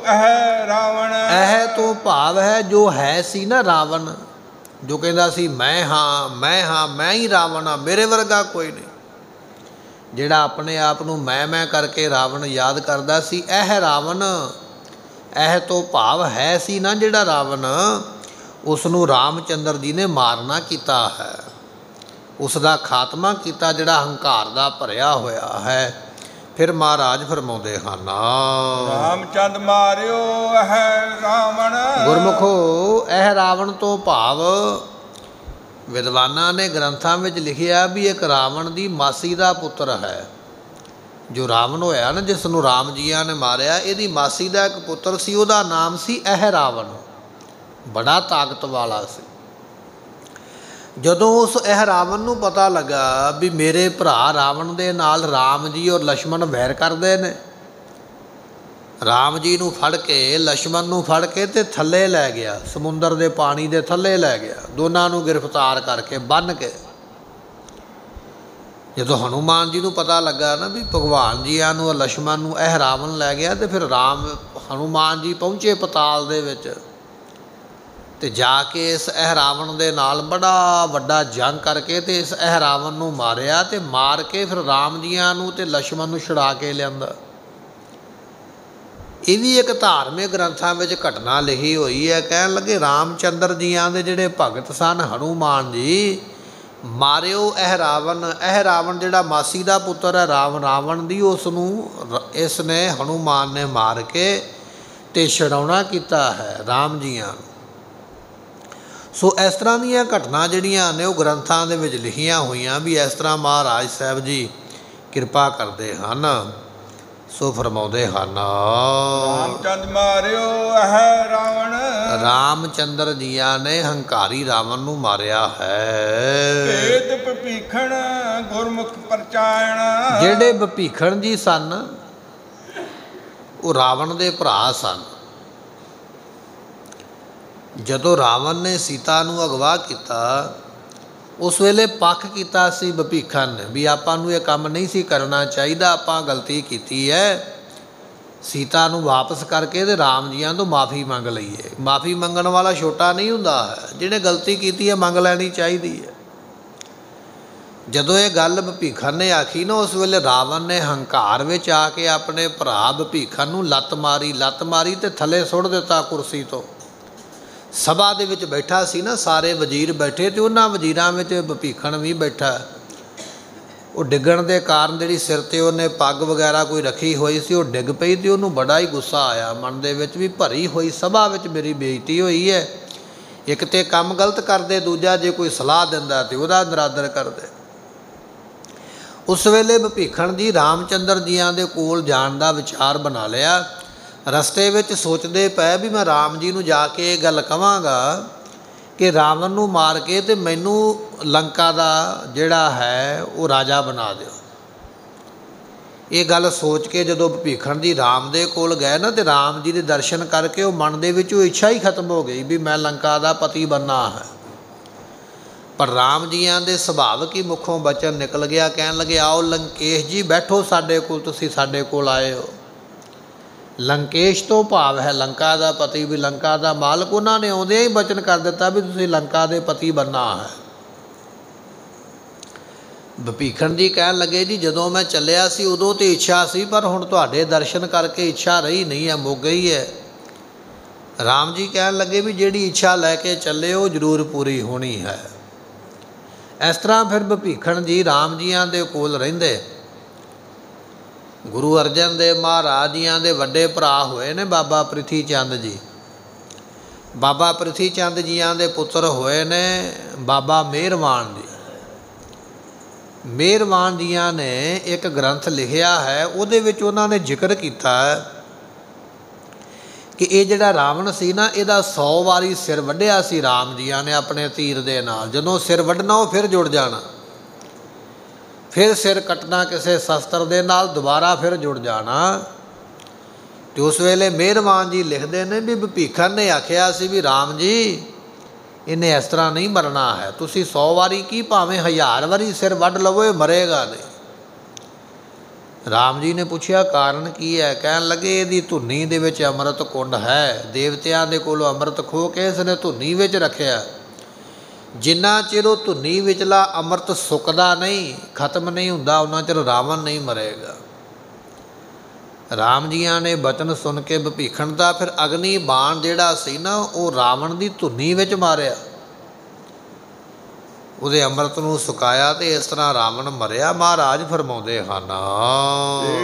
ਇਹ ਰਾਵਣ। ਇਹ ਤੋਂ ਭਾਵ ਹੈ ਜੋ ਹੈ ਸੀ ਨਾ ਰਾਵਣ ਜੋ ਕਹਿੰਦਾ ਸੀ ਮੈਂ ਹਾਂ ਮੈਂ ਹਾਂ ਮੈਂ ਹੀ ਰਾਵਣ ਆ ਮੇਰੇ ਵਰਗਾ ਕੋਈ ਨਹੀਂ। ਜਿਹੜਾ ਆਪਣੇ ਆਪ ਨੂੰ ਮੈਂ ਮੈਂ ਕਰਕੇ ਰਾਵਣ ਯਾਦ ਕਰਦਾ ਸੀ ਇਹ ਰਾਵਣ ਇਹ ਤੋਂ ਭਾਵ ਹੈ ਸੀ ਨਾ ਜਿਹੜਾ ਰਾਵਣ ਉਸ ਨੂੰ ਰਾਮਚੰਦਰ ਜੀ ਨੇ ਮਾਰਨਾ ਕੀਤਾ ਹੈ। ਉਸ ਦਾ ਖਾਤਮਾ ਕੀਤਾ ਜਿਹੜਾ ਹੰਕਾਰ ਦਾ ਭਰਿਆ ਹੋਇਆ ਹੈ। ਫਿਰ ਮਹਾਰਾਜ ਫਰਮਾਉਂਦੇ ਹਨ ਰਾਮਚੰਦ ਮਾਰਿਓ ਹੈ ਰਾਵਣ। ਗੁਰਮੁਖੋ ਇਹ ਰਾਵਣ ਤੋਂ ਭਾਵ ਵਿਦਵਾਨਾਂ ਨੇ ਗ੍ਰੰਥਾਂ ਵਿੱਚ ਲਿਖਿਆ ਵੀ ਇੱਕ ਰਾਵਣ ਦੀ ਮਾਸੀ ਦਾ ਪੁੱਤਰ ਹੈ। ਜੋ ਰਾਵਣ ਹੋਇਆ ਨਾ ਜਿਸ ਨੂੰ ਰਾਮ ਜੀਆਂ ਨੇ ਮਾਰਿਆ ਇਹਦੀ ਮਾਸੀ ਦਾ ਇੱਕ ਪੁੱਤਰ ਸੀ ਉਹਦਾ ਨਾਮ ਸੀ ਇਹ ਰਾਵਣ। ਬੜਾ ਤਾਕਤ ਵਾਲਾ ਸੀ। ਜਦੋਂ ਉਸ ਇਹ ਰਾਵਣ ਨੂੰ ਪਤਾ ਲੱਗਾ ਵੀ ਮੇਰੇ ਭਰਾ ਰਾਵਣ ਦੇ ਨਾਲ ਰਾਮ ਜੀ ਔਰ ਲక్ష్మణ ਵੈਰ ਕਰਦੇ ਨੇ, ਰਾਮ ਜੀ ਨੂੰ ਫੜ ਕੇ ਲక్ష్మణ ਨੂੰ ਫੜ ਕੇ ਤੇ ਥੱਲੇ ਲੈ ਗਿਆ, ਸਮੁੰਦਰ ਦੇ ਪਾਣੀ ਦੇ ਥੱਲੇ ਲੈ ਗਿਆ, ਦੋਨਾਂ ਨੂੰ ਗ੍ਰਿਫਤਾਰ ਕਰਕੇ ਬੰਨ ਕੇ। ਜਦੋਂ ਹਨੂਮਾਨ ਜੀ ਨੂੰ ਪਤਾ ਲੱਗਾ ਨਾ ਵੀ ਭਗਵਾਨ ਜੀ ਆ ਨੂੰ ਲక్ష్మణ ਨੂੰ ਇਹ ਰਾਵਣ ਲੈ ਗਿਆ ਤੇ ਫਿਰ ਰਾਮ, ਹਨੂਮਾਨ ਜੀ ਪਹੁੰਚੇ ਪਤਾਲ ਦੇ ਵਿੱਚ। ਤੇ ਜਾ ਕੇ ਇਸ ਅਹਰਾਵਣ ਦੇ ਨਾਲ ਬੜਾ ਵੱਡਾ ਜੰਗ ਕਰਕੇ ਤੇ ਇਸ ਅਹਰਾਵਣ ਨੂੰ ਮਾਰਿਆ ਤੇ ਮਾਰ ਕੇ ਫਿਰ ਰਾਮ ਜੀਆਂ ਨੂੰ ਤੇ ਲక్ష్మణ ਨੂੰ ਛੁਡਾ ਕੇ ਲਿਆਂਦਾ। ਇਹ ਵੀ ਇੱਕ ਧਾਰਮਿਕ ਗ੍ਰੰਥਾਂ ਵਿੱਚ ਘਟਨਾ ਲਿਖੀ ਹੋਈ ਹੈ। ਕਹਿਣ ਲੱਗੇ ਰਾਮ ਚੰਦਰ ਜੀਆਂ ਦੇ ਜਿਹੜੇ ਭਗਤ ਸਨ, ਹਨੂਮਾਨ ਜੀ, ਮਾਰਿਓ ਇਹ ਰਾਵਣ ਇਹ ਜਿਹੜਾ ਮਾਸੀ ਦਾ ਪੁੱਤਰ ਹੈ, ਰਾਮ ਰਾਵਣ ਦੀ, ਉਸ ਨੂੰ ਇਸ ਨੇ ਹਨੂਮਾਨ ਨੇ ਮਾਰ ਕੇ ਤੇ ਛੜਾਉਣਾ ਕੀਤਾ ਹੈ ਰਾਮ ਜੀਆਂ ਨੂੰ। ਸੋ ਇਸ ਤਰ੍ਹਾਂ ਦੀਆਂ ਘਟਨਾ ਜਿਹੜੀਆਂ ਨੇ ਉਹ ਗ੍ਰੰਥਾਂ ਦੇ ਵਿੱਚ ਲਿਖੀਆਂ ਹੋਈਆਂ ਵੀ ਇਸ ਤਰ੍ਹਾਂ ਮਹਾਰਾਜ ਸਾਹਿਬ ਜੀ ਕਿਰਪਾ ਕਰਦੇ ਹਨ। ਸੋ ਫਰਮਾਉਂਦੇ ਹਨ ਰਾਮਚੰਦ ਮਾਰਿਓ ਹੈ ਰਾਵਣ। ਰਾਮਚੰਦਰ ਜੀਆਂ ਨੇ ਹੰਕਾਰੀ ਰਾਵਣ ਨੂੰ ਮਾਰਿਆ ਹੈ। ਭੇਦ ਪਪੀਖਣ ਗੁਰਮੁਖ ਪਰਚਾਇਣ। ਜਿਹੜੇ ਬਪੀਖਣ ਜੀ ਸਨ ਉਹ ਰਾਵਣ ਦੇ ਭਰਾ ਸਨ। ਜਦੋਂ ਰਾਵਣ ਨੇ ਸੀਤਾ ਨੂੰ ਅਗਵਾ ਕੀਤਾ, ਉਸ ਵੇਲੇ ਪੱਖ ਕੀਤਾ ਸੀ ਬਪੀਖਣ ਨੇ ਵੀ ਆਪਾਂ ਨੂੰ ਇਹ ਕੰਮ ਨਹੀਂ ਸੀ ਕਰਨਾ ਚਾਹੀਦਾ, ਆਪਾਂ ਗਲਤੀ ਕੀਤੀ ਹੈ। ਸੀਤਾ ਨੂੰ ਵਾਪਸ ਕਰਕੇ ਤੇ ਰਾਮ ਜੀਆਂ ਤੋਂ ਮਾਫੀ ਮੰਗ ਲਈਏ ਮਾਫੀ ਮੰਗਣ ਵਾਲਾ ਛੋਟਾ ਨਹੀਂ ਹੁੰਦਾ ਹੈ ਜਿਹਨੇ ਗਲਤੀ ਕੀਤੀ ਹੈ, ਮੰਗ ਲੈਣੀ ਚਾਹੀਦੀ ਹੈ। ਜਦੋਂ ਇਹ ਗੱਲ ਬਪੀਖਣ ਨੇ ਆਖੀ ਨਾ, ਉਸ ਵੇਲੇ ਰਾਵਣ ਨੇ ਹੰਕਾਰ ਵਿੱਚ ਆ ਕੇ ਆਪਣੇ ਭਰਾ ਬਪੀਖਣ ਨੂੰ ਲੱਤ ਮਾਰੀ ਲੱਤ ਮਾਰੀ ਤੇ ਥੱਲੇ ਸੁੱਟ ਦਿੱਤਾ ਕੁਰਸੀ ਤੋਂ। ਸਭਾ ਦੇ ਵਿੱਚ ਬੈਠਾ ਸੀ ਨਾ, ਸਾਰੇ ਵਜ਼ੀਰ ਬੈਠੇ ਤੇ ਉਹਨਾਂ ਵਜ਼ੀਰਾਂ ਵਿੱਚ ਬਪੀਖਣ ਵੀ ਬੈਠਾ। ਉਹ ਡਿੱਗਣ ਦੇ ਕਾਰਨ ਜਿਹੜੀ ਸਿਰ ਤੇ ਉਹਨੇ ਪੱਗ ਵਗੈਰਾ ਕੋਈ ਰੱਖੀ ਹੋਈ ਸੀ, ਉਹ ਡਿੱਗ ਪਈ ਤੇ ਉਹਨੂੰ ਬੜਾ ਹੀ ਗੁੱਸਾ ਆਇਆ। ਮਨ ਦੇ ਵਿੱਚ ਵੀ ਭਰੀ ਹੋਈ ਸਭਾ ਵਿੱਚ ਮੇਰੀ ਬੇਇੱਜ਼ਤੀ ਹੋਈ ਹੈ। ਇੱਕ ਤੇ ਕੰਮ ਗਲਤ ਕਰਦੇ, ਦੂਜਾ ਜੇ ਕੋਈ ਸਲਾਹ ਦਿੰਦਾ ਤੇ ਉਹਦਾ ਨਰਾਦਰ ਕਰਦੇ। ਉਸ ਵੇਲੇ ਭਪੀਖਣ ਜੀ ਰਾਮਚੰਦਰ ਜੀਆਂ ਦੇ ਕੋਲ ਜਾਣ ਦਾ ਵਿਚਾਰ ਬਣਾ ਲਿਆ। ਰਸਤੇ ਵਿੱਚ ਸੋਚਦੇ ਪਏ ਵੀ ਮੈਂ ਰਾਮ ਜੀ ਨੂੰ ਜਾ ਕੇ ਇਹ ਗੱਲ ਕਵਾਂਗਾ ਕਿ ਰਾਵਣ ਨੂੰ ਮਾਰ ਕੇ ਤੇ ਮੈਨੂੰ ਲੰਕਾ ਦਾ ਜਿਹੜਾ ਹੈ ਉਹ ਰਾਜਾ ਬਣਾ ਦਿਓ। ਇਹ ਗੱਲ ਸੋਚ ਕੇ ਜਦੋਂ ਭੀਖਣ ਜੀ ਰਾਮ ਦੇ ਕੋਲ ਗਏ ਨਾ ਤੇ ਰਾਮ ਜੀ ਦੇ ਦਰਸ਼ਨ ਕਰਕੇ ਉਹ ਮਨ ਦੇ ਵਿੱਚ ਉਹ ਇੱਛਾ ਹੀ ਖਤਮ ਹੋ ਗਈ ਵੀ ਮੈਂ ਲੰਕਾ ਦਾ ਪਤੀ ਬੰਨਾ ਹੈ। ਪਰ ਰਾਮ ਜੀਆਂ ਦੇ ਸੁਭਾਵਕ ਹੀ ਮੁਖੋਂ ਬਚਨ ਨਿਕਲ ਗਿਆ, ਕਹਿਣ ਲੱਗੇ, ਆਓ ਲੰਕੇਸ਼ ਜੀ, ਬੈਠੋ ਸਾਡੇ ਕੋਲ, ਤੁਸੀਂ ਸਾਡੇ ਕੋਲ ਆਏ ਹੋ। ਲੰਕੇਸ਼ ਤੋਂ ਭਾਵ ਹੈ ਲੰਕਾ ਦਾ ਪਤੀ ਵੀ ਲੰਕਾ ਦਾ ਮਾਲਕ। ਉਹਨਾਂ ਨੇ ਆਉਂਦਿਆਂ ਹੀ ਬਚਨ ਕਰ ਦਿੱਤਾ ਵੀ ਤੁਸੀਂ ਲੰਕਾ ਦੇ ਪਤੀ ਬੰਨਾ ਹੈ। ਵਿਭੀਖਣ ਜੀ ਕਹਿਣ ਲੱਗੇ, ਜੀ, ਜਦੋਂ ਮੈਂ ਚੱਲਿਆ ਸੀ ਉਦੋਂ ਤੇ ਇੱਛਾ ਸੀ, ਪਰ ਹੁਣ ਤੁਹਾਡੇ ਦਰਸ਼ਨ ਕਰਕੇ ਇੱਛਾ ਰਹੀ ਨਹੀਂ ਹੈ, ਮੁੱਕ ਗਈ ਹੈ। ਰਾਮ ਜੀ ਕਹਿਣ ਲੱਗੇ ਵੀ ਜਿਹੜੀ ਇੱਛਾ ਲੈ ਕੇ ਚੱਲੇ, ਉਹ ਜ਼ਰੂਰ ਪੂਰੀ ਹੋਣੀ ਹੈ। ਇਸ ਤਰ੍ਹਾਂ ਫਿਰ ਵਿਭੀਖਣ ਜੀ ਰਾਮ ਜੀਆਂ ਦੇ ਕੋਲ ਰਹਿੰਦੇ। ਗੁਰੂ ਅਰਜਨ ਦੇਵ ਮਹਾਰਾਜ ਜੀਆਂ ਦੇ ਵੱਡੇ ਭਰਾ ਹੋਏ ਨੇ ਬਾਬਾ ਪ੍ਰਿਥੀ ਚੰਦ ਜੀ। ਬਾਬਾ ਪ੍ਰਿਥੀ ਚੰਦ ਜੀਆਂ ਦੇ ਪੁੱਤਰ ਹੋਏ ਨੇ ਬਾਬਾ ਮਿਹਰਵਾਨ ਜੀ। ਮਿਹਰਵਾਨ ਜੀਆਂ ਨੇ ਇੱਕ ਗ੍ਰੰਥ ਲਿਖਿਆ ਹੈ, ਉਹਦੇ ਵਿੱਚ ਉਹਨਾਂ ਨੇ ਜ਼ਿਕਰ ਕੀਤਾ ਹੈ ਕਿ ਇਹ ਜਿਹੜਾ ਰਾਵਣ ਸੀ ਨਾ, ਇਹਦਾ 100 ਵਾਰੀ ਸਿਰ ਵੱਢਿਆ ਸੀ, ਰਾਮ ਜੀਆਂ ਨੇ ਆਪਣੇ ਤੀਰ ਦੇ ਨਾਲ। ਜਦੋਂ ਸਿਰ ਵੱਢਣਾ, ਉਹ ਫਿਰ ਜੁੜ ਜਾਣਾ। ਫਿਰ ਸਿਰ ਕੱਟਣਾ ਕਿਸੇ ਸ਼ਸਤਰ ਦੇ ਨਾਲ, ਦੁਬਾਰਾ ਫਿਰ ਜੁੜ ਜਾਣਾ। ਤੇ ਉਸ ਵੇਲੇ ਮਿਹਰਬਾਨ ਜੀ ਲਿਖਦੇ ਨੇ ਵੀ ਭੀਖਨ ਨੇ ਆਖਿਆ ਸੀ ਵੀ, ਰਾਮ ਜੀ, ਇਹਨੇ ਇਸ ਤਰ੍ਹਾਂ ਨਹੀਂ ਮਰਨਾ ਹੈ। ਤੁਸੀਂ 100 ਵਾਰੀ ਕੀ ਭਾਵੇਂ ਹਜ਼ਾਰ ਵਾਰੀ ਸਿਰ ਵੱਢ ਲਵੋ, ਇਹ ਮਰੇਗਾ ਨਹੀਂ। ਰਾਮ ਜੀ ਨੇ ਪੁੱਛਿਆ, ਕਾਰਨ ਕੀ ਹੈ? ਕਹਿਣ ਲੱਗੇ, ਇਹਦੀ ਧੁੰਨੀ ਦੇ ਵਿੱਚ ਅੰਮ੍ਰਿਤ ਕੁੰਡ ਹੈ। ਦੇਵਤਿਆਂ ਦੇ ਕੋਲੋਂ ਅੰਮ੍ਰਿਤ ਖੋ ਕੇ ਇਸ ਨੇ ਧੁੰਨੀ ਵਿੱਚ ਰੱਖਿਆ। ਜਿੰਨਾ ਚਿਰ ਉਹ ਧੁੰਨੀ ਵਿਚਲਾ ਅੰਮ੍ਰਿਤ ਸੁੱਕਦਾ ਨਹੀਂ ਖਤਮ ਨਹੀਂ ਹੁੰਦਾ ਉਹਨਾਂ ਚਿਰ ਰਾਵਣ ਨਹੀਂ ਮਰੇਗਾ। ਰਾਮ ਜੀਆਂ ਨੇ ਬਚਨ ਸੁਣ ਕੇ ਵਿਭੀਖਣ ਦਾ ਫਿਰ ਅਗਨੀ ਬਾਣ ਜਿਹੜਾ ਸੀ ਨਾ ਉਹ ਰਾਵਣ ਦੀ ਧੁੰਨੀ ਵਿੱਚ ਮਾਰਿਆ। ਉਹਦੇ ਅੰਮ੍ਰਿਤ ਨੂੰ ਸੁਕਾਇਆ ਤੇ ਇਸ ਤਰ੍ਹਾਂ ਰਾਵਣ ਮਰਿਆ। ਮਹਾਰਾਜ ਫਰਮਾਉਂਦੇ ਹਨ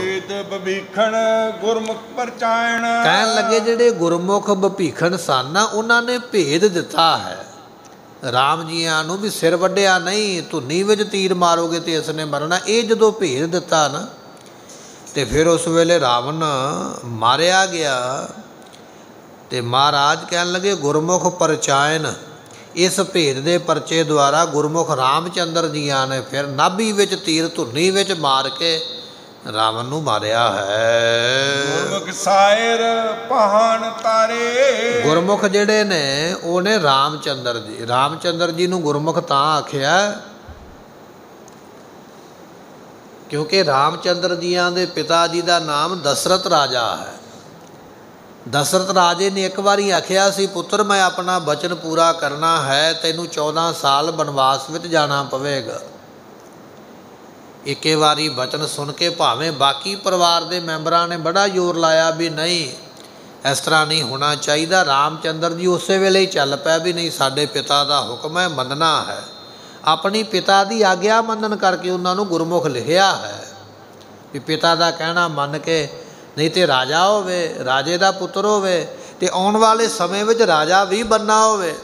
ਏਤ ਬਵੀਖਣ ਗੁਰਮੁਖ ਪਰਚਾਇਣ। ਕਹਿਣ ਲੱਗੇ ਜਿਹੜੇ ਗੁਰਮੁਖ ਵਿਭੀਖਣ ਸਨ ਉਹਨਾਂ ਨੇ ਭੇਦ ਦਿੱਤਾ ਹੈ। ਰਾਮ ਜੀਆਂ ਨੂੰ ਵੀ ਸਿਰ ਵੱਢਿਆ ਨਹੀਂ, ਧੁੰਨੀ ਵਿੱਚ ਤੀਰ ਮਾਰੋਗੇ ਤੇ ਇਸ ਨੇ ਮਰਨਾ। ਇਹ ਜਦੋਂ ਭੇਦ ਦਿੱਤਾ ਨਾ, ਤੇ ਫਿਰ ਉਸ ਵੇਲੇ ਰਾਵਣ ਮਾਰਿਆ ਗਿਆ ਤੇ ਮਹਾਰਾਜ ਕਹਿਣ ਲੱਗੇ, ਗੁਰਮੁਖ ਪਰਚਾਇਨ। ਇਸ ਭੇਦ ਦੇ ਪਰਚੇ ਦੁਆਰਾ ਗੁਰਮੁਖ ਰਾਮਚੰਦਰ ਜੀਆਂ ਨੇ ਫਿਰ ਨਾਭੀ ਵਿੱਚ ਤੀਰ ਧੁੰਨੀ ਵਿੱਚ ਮਾਰ ਕੇ ਰਾਵਣ ਨੂੰ ਮਾਰਿਆ ਹੈ। ਗੁਰਮੁਖ ਸਾਇਰ ਪਹਾਨ ਤਾਰੇ। ਗੁਰਮੁਖ ਜਿਹੜੇ ਨੇ ਉਹ ਨੇ ਰਾਮਚੰਦਰ ਜੀ ਰਾਮਚੰਦਰ ਜੀ ਨੂੰ ਗੁਰਮੁਖ ਤਾਂ ਆਖਿਆ ਕਿਉਂਕਿ ਰਾਮਚੰਦਰ ਜੀਆਂ ਦੇ ਪਿਤਾ ਜੀ ਦਾ ਨਾਮ ਦਸ਼ਰਤ ਰਾਜਾ ਹੈ। ਦਸ਼ਰਤ ਰਾਜੇ ਨੇ ਇੱਕ ਵਾਰੀ ਆਖਿਆ ਸੀ ਪੁੱਤਰ ਮੈਂ ਆਪਣਾ ਬਚਨ ਪੂਰਾ ਕਰਨਾ ਹੈ ਤੈਨੂੰ 14 ਸਾਲ ਬਨਵਾਸ ਵਿੱਚ ਜਾਣਾ ਪਵੇਗਾ। ਇੱਕੇ ਵਾਰੀ ਬਚਨ ਸੁਣ ਕੇ ਭਾਵੇਂ ਬਾਕੀ ਪਰਿਵਾਰ ਦੇ ਮੈਂਬਰਾਂ ਨੇ ਬੜਾ ਜ਼ੋਰ ਲਾਇਆ ਵੀ ਨਹੀਂ, ਇਸ ਤਰ੍ਹਾਂ ਨਹੀਂ ਹੋਣਾ ਚਾਹੀਦਾ। ਰਾਮਚੰਦਰ ਜੀ ਉਸੇ ਵੇਲੇ ਹੀ ਚੱਲ ਪਿਆ ਵੀ ਨਹੀਂ, ਸਾਡੇ ਪਿਤਾ ਦਾ ਹੁਕਮ ਹੈ, ਮੰਨਣਾ ਹੈ। ਆਪਣੀ ਪਿਤਾ ਦੀ ਆਗਿਆ ਮੰਨਣ ਕਰਕੇ ਉਹਨਾਂ ਨੂੰ ਗੁਰਮੁਖ ਲਿਖਿਆ ਹੈ। ਵੀ ਪਿਤਾ ਦਾ ਕਹਿਣਾ ਮੰਨ ਕੇ ਨਹੀਂ ਤੇ ਰਾਜਾ ਹੋਵੇ, ਰਾਜੇ ਦਾ ਪੁੱਤਰ ਹੋਵੇ ਤੇ ਆਉਣ ਵਾਲੇ ਸਮੇਂ ਵਿੱਚ ਰਾਜਾ ਵੀ ਬੰਨਾ ਹੋਵੇ,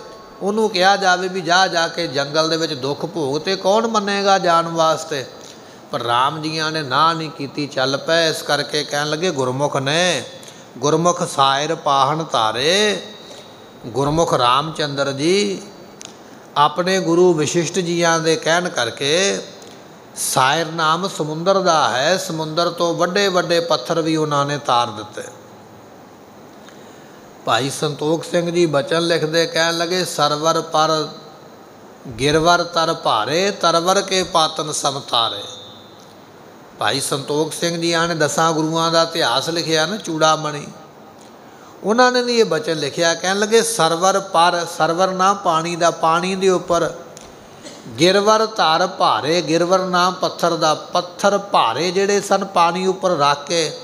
ਉਹਨੂੰ ਕਿਹਾ ਜਾਵੇ ਵੀ ਜਾ ਜਾ ਕੇ ਜੰਗਲ ਦੇ ਵਿੱਚ ਦੁੱਖ ਭੋਗ ਤੇ ਕੌਣ ਮੰਨੇਗਾ ਜਾਣ ਵਾਸਤੇ? ਪਰ ਰਾਮ ਜੀਆਂ ਨੇ ਨਾ ਨਹੀਂ ਕੀਤੀ, ਚੱਲ ਪਏ ਇਸ ਕਰਕੇ ਕਹਿਣ ਲੱਗੇ, ਗੁਰਮੁਖ ਨੇ, ਗੁਰਮੁਖ ਸਾਇਰ ਪਾਹਣ ਧਾਰੇ, ਗੁਰਮੁਖ ਰਾਮਚੰਦਰ ਜੀ, ਆਪਣੇ ਗੁਰੂ ਵਿਸ਼ਿਸ਼ਟ ਜੀਆਂ ਦੇ ਕਹਿਣ ਕਰਕੇ, ਸਾਇਰ ਨਾਮ ਸਮੁੰਦਰ ਦਾ ਹੈ। ਸਮੁੰਦਰ ਤੋਂ ਵੱਡੇ ਵੱਡੇ ਪੱਥਰ ਵੀ ਉਹਨਾਂ ਨੇ ਤਾਰ ਦਿੱਤੇ। ਭਾਈ ਸੰਤੋਖ ਸਿੰਘ ਜੀ ਬਚਨ ਲਿਖਦੇ ਕਹਿਣ ਲੱਗੇ, ਸਰਵਰ ਪਰ ਗਿਰਵਰ ਤਰ ਭਾਰੇ, ਤਰਵਰ ਕੇ ਪਾਤਨ ਸਮਤਾਰੇ ਭਾਈ ਸੰਤੋਖ ਸਿੰਘ ਜੀ ਆਣੇ ਦਸਾਂ ਗੁਰੂਆਂ ਦਾ ਇਤਿਹਾਸ ਲਿਖਿਆ ਨਾ, ਚੂੜਾਮਣੀ। ਉਹਨਾਂ ਨੇ ਵੀ ਇਹ ਬਚਨ ਲਿਖਿਆ, ਕਹਿਣ ਲੱਗੇ, ਸਰਵਰ ਪਰ, ਸਰਵਰ ਨਾ ਪਾਣੀ ਦਾ, ਪਾਣੀ ਦੇ ਉੱਪਰ। ਗਿਰਵਰ ਧਾਰ ਭਾਰੇ, ਗਿਰਵਰ ਨਾਮ ਪੱਥਰ ਦਾ, ਪੱਥਰ ਭਾਰੇ ਜਿਹੜੇ ਸਨ, ਪਾਣੀ ਉੱਪਰ ਰੱਖ ਕੇ।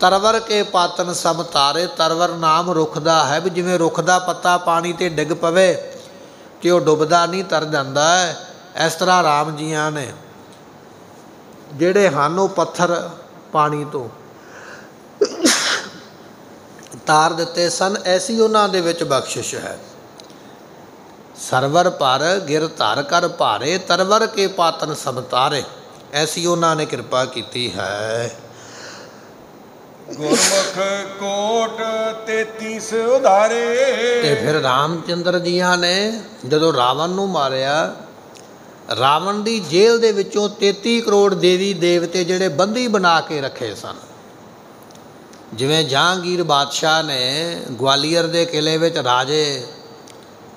ਤਰਵਰ ਕੇ ਪਾਤਨ ਸਮ ਤਾਰੇ ਤਰਵਰ ਨਾਮ ਰੁੱਖ ਦਾ ਹੈ, ਵੀ ਜਿਵੇਂ ਰੁੱਖ ਦਾ ਪੱਤਾ ਪਾਣੀ ਤੇ ਡਿੱਗ ਪਵੇ ਕਿ ਉਹ ਡੁੱਬਦਾ ਨਹੀਂ, ਤਰ ਜਾਂਦਾ ਇਸ ਤਰ੍ਹਾਂ ਰਾਮ ਜੀਆਂ ਨੇ ਜਿਹੜੇ ਹਨ ਉਹ ਪੱਥਰ ਪਾਣੀ ਤੋਂ ਤਾਰ ਦਿੱਤੇ ਸਨ ਐਸੀ ਉਹਨਾਂ ਦੇ ਵਿੱਚ ਬਖਸ਼ਿਸ਼ ਹੈ। ਸਰਵਰ ਪਰ ਗਿਰ ਧਰ ਕਰ ਭਾਰੇ ਤਰਵਰ ਕੇ ਪਾਤਨ ਸਭ ਤਾਰੇ ਐਸੀ ਉਹਨਾਂ ਨੇ ਕਿਰਪਾ ਕੀਤੀ ਹੈ। ਗੁਰਮੁਖ ਕੋਟ 33 ਉਧਾਰੇ। ਤੇ ਫਿਰ ਰਾਮਚੰਦਰ ਜੀਆਂ ਨੇ ਜਦੋਂ ਰਾਵਣ ਨੂੰ ਮਾਰਿਆ ਰਾਵਣ ਦੀ ਜੇਲ੍ਹ ਦੇ ਵਿੱਚੋਂ 33 ਕਰੋੜ ਦੇਵੀ ਦੇਵਤੇ ਜਿਹੜੇ ਬੰਦੀ ਬਣਾ ਕੇ ਰੱਖੇ ਸਨ। ਜਿਵੇਂ ਜਹਾਂਗੀਰ ਬਾਦਸ਼ਾਹ ਨੇ ਗਵਾਲੀਅਰ ਦੇ ਕਿਲੇ ਵਿੱਚ ਰਾਜੇ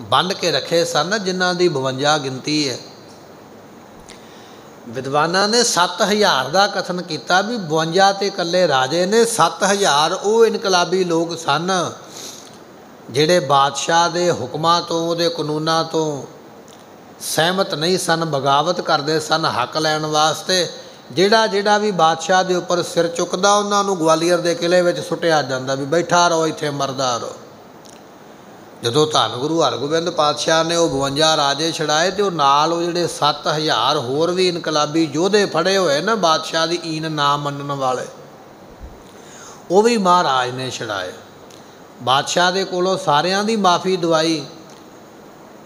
ਬੰਨ ਕੇ ਰੱਖੇ ਸਨ, ਜਿਨ੍ਹਾਂ ਦੀ 52 ਗਿਣਤੀ ਹੈ। ਵਿਦਵਾਨਾਂ ਨੇ 7000 ਦਾ ਕਥਨ ਕੀਤਾ ਵੀ 52 ਤੇ ਇਕੱਲੇ ਰਾਜੇ ਨੇ 7000 ਉਹ ਇਨਕਲਾਬੀ ਲੋਕ ਸਨ, ਜਿਹੜੇ ਬਾਦਸ਼ਾਹ ਦੇ ਹੁਕਮਾਂ ਤੋਂ, ਉਹਦੇ ਕਾਨੂੰਨਾਂ ਤੋਂ ਸਹਿਮਤ ਨਹੀਂ ਸਨ, ਬਗਾਵਤ ਕਰਦੇ ਸਨ ਹੱਕ ਲੈਣ ਵਾਸਤੇ। ਜਿਹੜਾ ਜਿਹੜਾ ਵੀ ਬਾਦਸ਼ਾਹ ਦੇ ਉੱਪਰ ਸਿਰ ਚੁੱਕਦਾ, ਉਹਨਾਂ ਨੂੰ ਗਵਾਲੀਅਰ ਦੇ ਕਿਲੇ ਵਿੱਚ ਸੁੱਟਿਆ ਜਾਂਦਾ ਵੀ ਬੈਠਾ ਰਹੋ, ਇੱਥੇ ਮਰਦਾ ਰਹੋ। ਜਦੋਂ ਧੰਨ ਗੁਰੂ ਹਰਗੋਬਿੰਦ ਪਾਤਸ਼ਾਹ ਨੇ ਉਹ 52 ਰਾਜੇ ਛੜਾਏ ਤੇ ਉਹ ਨਾਲ ਉਹ ਜਿਹੜੇ 7000 ਹੋਰ ਵੀ ਇਨਕਲਾਬੀ ਯੋਧੇ ਫੜੇ ਹੋਏ ਨਾ ਬਾਦਸ਼ਾਹ ਦੀ ਈਨ ਨਾ ਮੰਨਣ ਵਾਲੇ, ਉਹ ਵੀ ਮਹਾਰਾਜ ਨੇ ਛੜਾਏ ਬਾਦਸ਼ਾਹ ਦੇ ਕੋਲੋਂ ਸਾਰਿਆਂ ਦੀ ਮਾਫੀ ਦਵਾਈ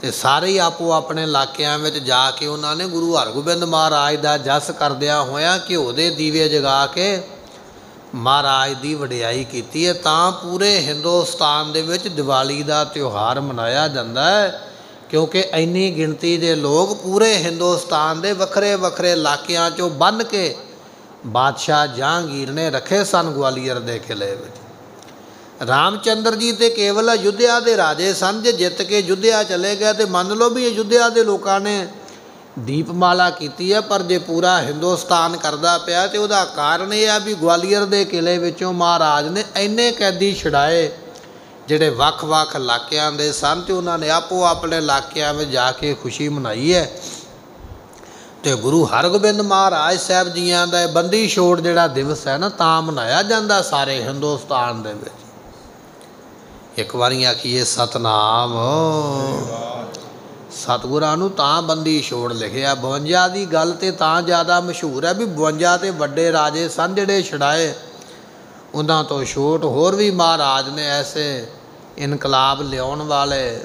ਤੇ ਸਾਰੇ ਹੀ ਆਪੋ ਆਪਣੇ ਇਲਾਕਿਆਂ ਵਿੱਚ ਜਾ ਕੇ ਉਹਨਾਂ ਨੇ ਗੁਰੂ ਹਰਗੋਬਿੰਦ ਮਹਾਰਾਜ ਦਾ ਜਸ ਕਰਦਿਆਂ ਹੋਇਆਂ ਘਿਓ ਦੇ ਦੀਵੇ ਜਗਾ ਕੇ ਮਹਾਰਾਜ ਦੀ ਵਡਿਆਈ ਕੀਤੀ ਹੈ। ਤਾਂ ਪੂਰੇ ਹਿੰਦੁਸਤਾਨ ਦੇ ਵਿੱਚ ਦੀਵਾਲੀ ਦਾ ਤਿਉਹਾਰ ਮਨਾਇਆ ਜਾਂਦਾ ਹੈ, ਕਿਉਂਕਿ ਇੰਨੀ ਗਿਣਤੀ ਦੇ ਲੋਕ ਪੂਰੇ ਹਿੰਦੁਸਤਾਨ ਦੇ ਵੱਖਰੇ ਵੱਖਰੇ ਇਲਾਕਿਆਂ ਚੋਂ ਬੰਨ ਕੇ ਬਾਦਸ਼ਾਹ ਜਹਾਂਗੀਰ ਨੇ ਰੱਖੇ ਸਨ ਗਵਾਲੀਅਰ ਦੇ ਕਿਲੇ ਵਿੱਚ। ਰਾਮਚੰਦਰ ਜੀ ਤੇ ਕੇਵਲ ਅਯੁੱਧਿਆ ਦੇ ਰਾਜੇ ਸਨ, ਜੇ ਜਿੱਤ ਕੇ ਅਯੁੱਧਿਆ ਚਲੇ ਗਏ ਤੇ ਮੰਨ ਲਓ ਵੀ ਅਯੁੱਧਿਆ ਦੇ ਲੋਕਾਂ ਨੇ ਦੀਪਮਾਲਾ ਕੀਤੀ ਹੈ, ਪਰ ਜੇ ਪੂਰਾ ਹਿੰਦੁਸਤਾਨ ਕਰਦਾ ਪਿਆ ਤੇ ਉਹਦਾ ਕਾਰਨ ਇਹ ਆ ਵੀ ਗਵਾਲੀਅਰ ਦੇ ਕਿਲੇ ਵਿੱਚੋਂ ਮਹਾਰਾਜ ਨੇ ਇੰਨੇ ਕੈਦੀ ਛਡਾਏ ਜਿਹੜੇ ਵੱਖ-ਵੱਖ ਇਲਾਕਿਆਂ ਦੇ ਸਨ ਤੇ ਉਹਨਾਂ ਨੇ ਆਪੋ ਆਪਣੇ ਇਲਾਕਿਆਂ ਵਿੱਚ ਜਾ ਕੇ ਖੁਸ਼ੀ ਮਨਾਈ ਹੈ। ਤੇ ਗੁਰੂ ਹਰਗੋਬਿੰਦ ਮਹਾਰਾਜ ਸਾਹਿਬ ਜੀਆਂ ਦਾ ਬੰਦੀ ਛੋੜ ਜਿਹੜਾ ਦਿਵਸ ਹੈ ਨਾ, ਤਾਂ ਮਨਾਇਆ ਜਾਂਦਾ ਸਾਰੇ ਹਿੰਦੁਸਤਾਨ ਦੇ ਵਿੱਚ। ਇੱਕ ਵਾਰੀ ਆਖੀਏ, ਸਤਨਾਮ। ਸਤਗੁਰਾਂ ਨੂੰ ਤਾਂ ਬੰਦੀ ਛੋੜ ਲਿਖਿਆ 52 ਦੀ ਗੱਲ ਤੇ ਤਾਂ ਜ਼ਿਆਦਾ ਮਸ਼ਹੂਰ ਹੈ ਵੀ 52 ਤੇ ਵੱਡੇ ਰਾਜੇ ਸਨ ਜਿਹੜੇ ਛੜਾਏ ਉਹਨਾਂ ਤੋਂ ਛੋਟ ਹੋਰ ਵੀ ਮਹਾਰਾਜ ਨੇ ਐਸੇ ਇਨਕਲਾਬ ਲਿਆਉਣ ਵਾਲੇ,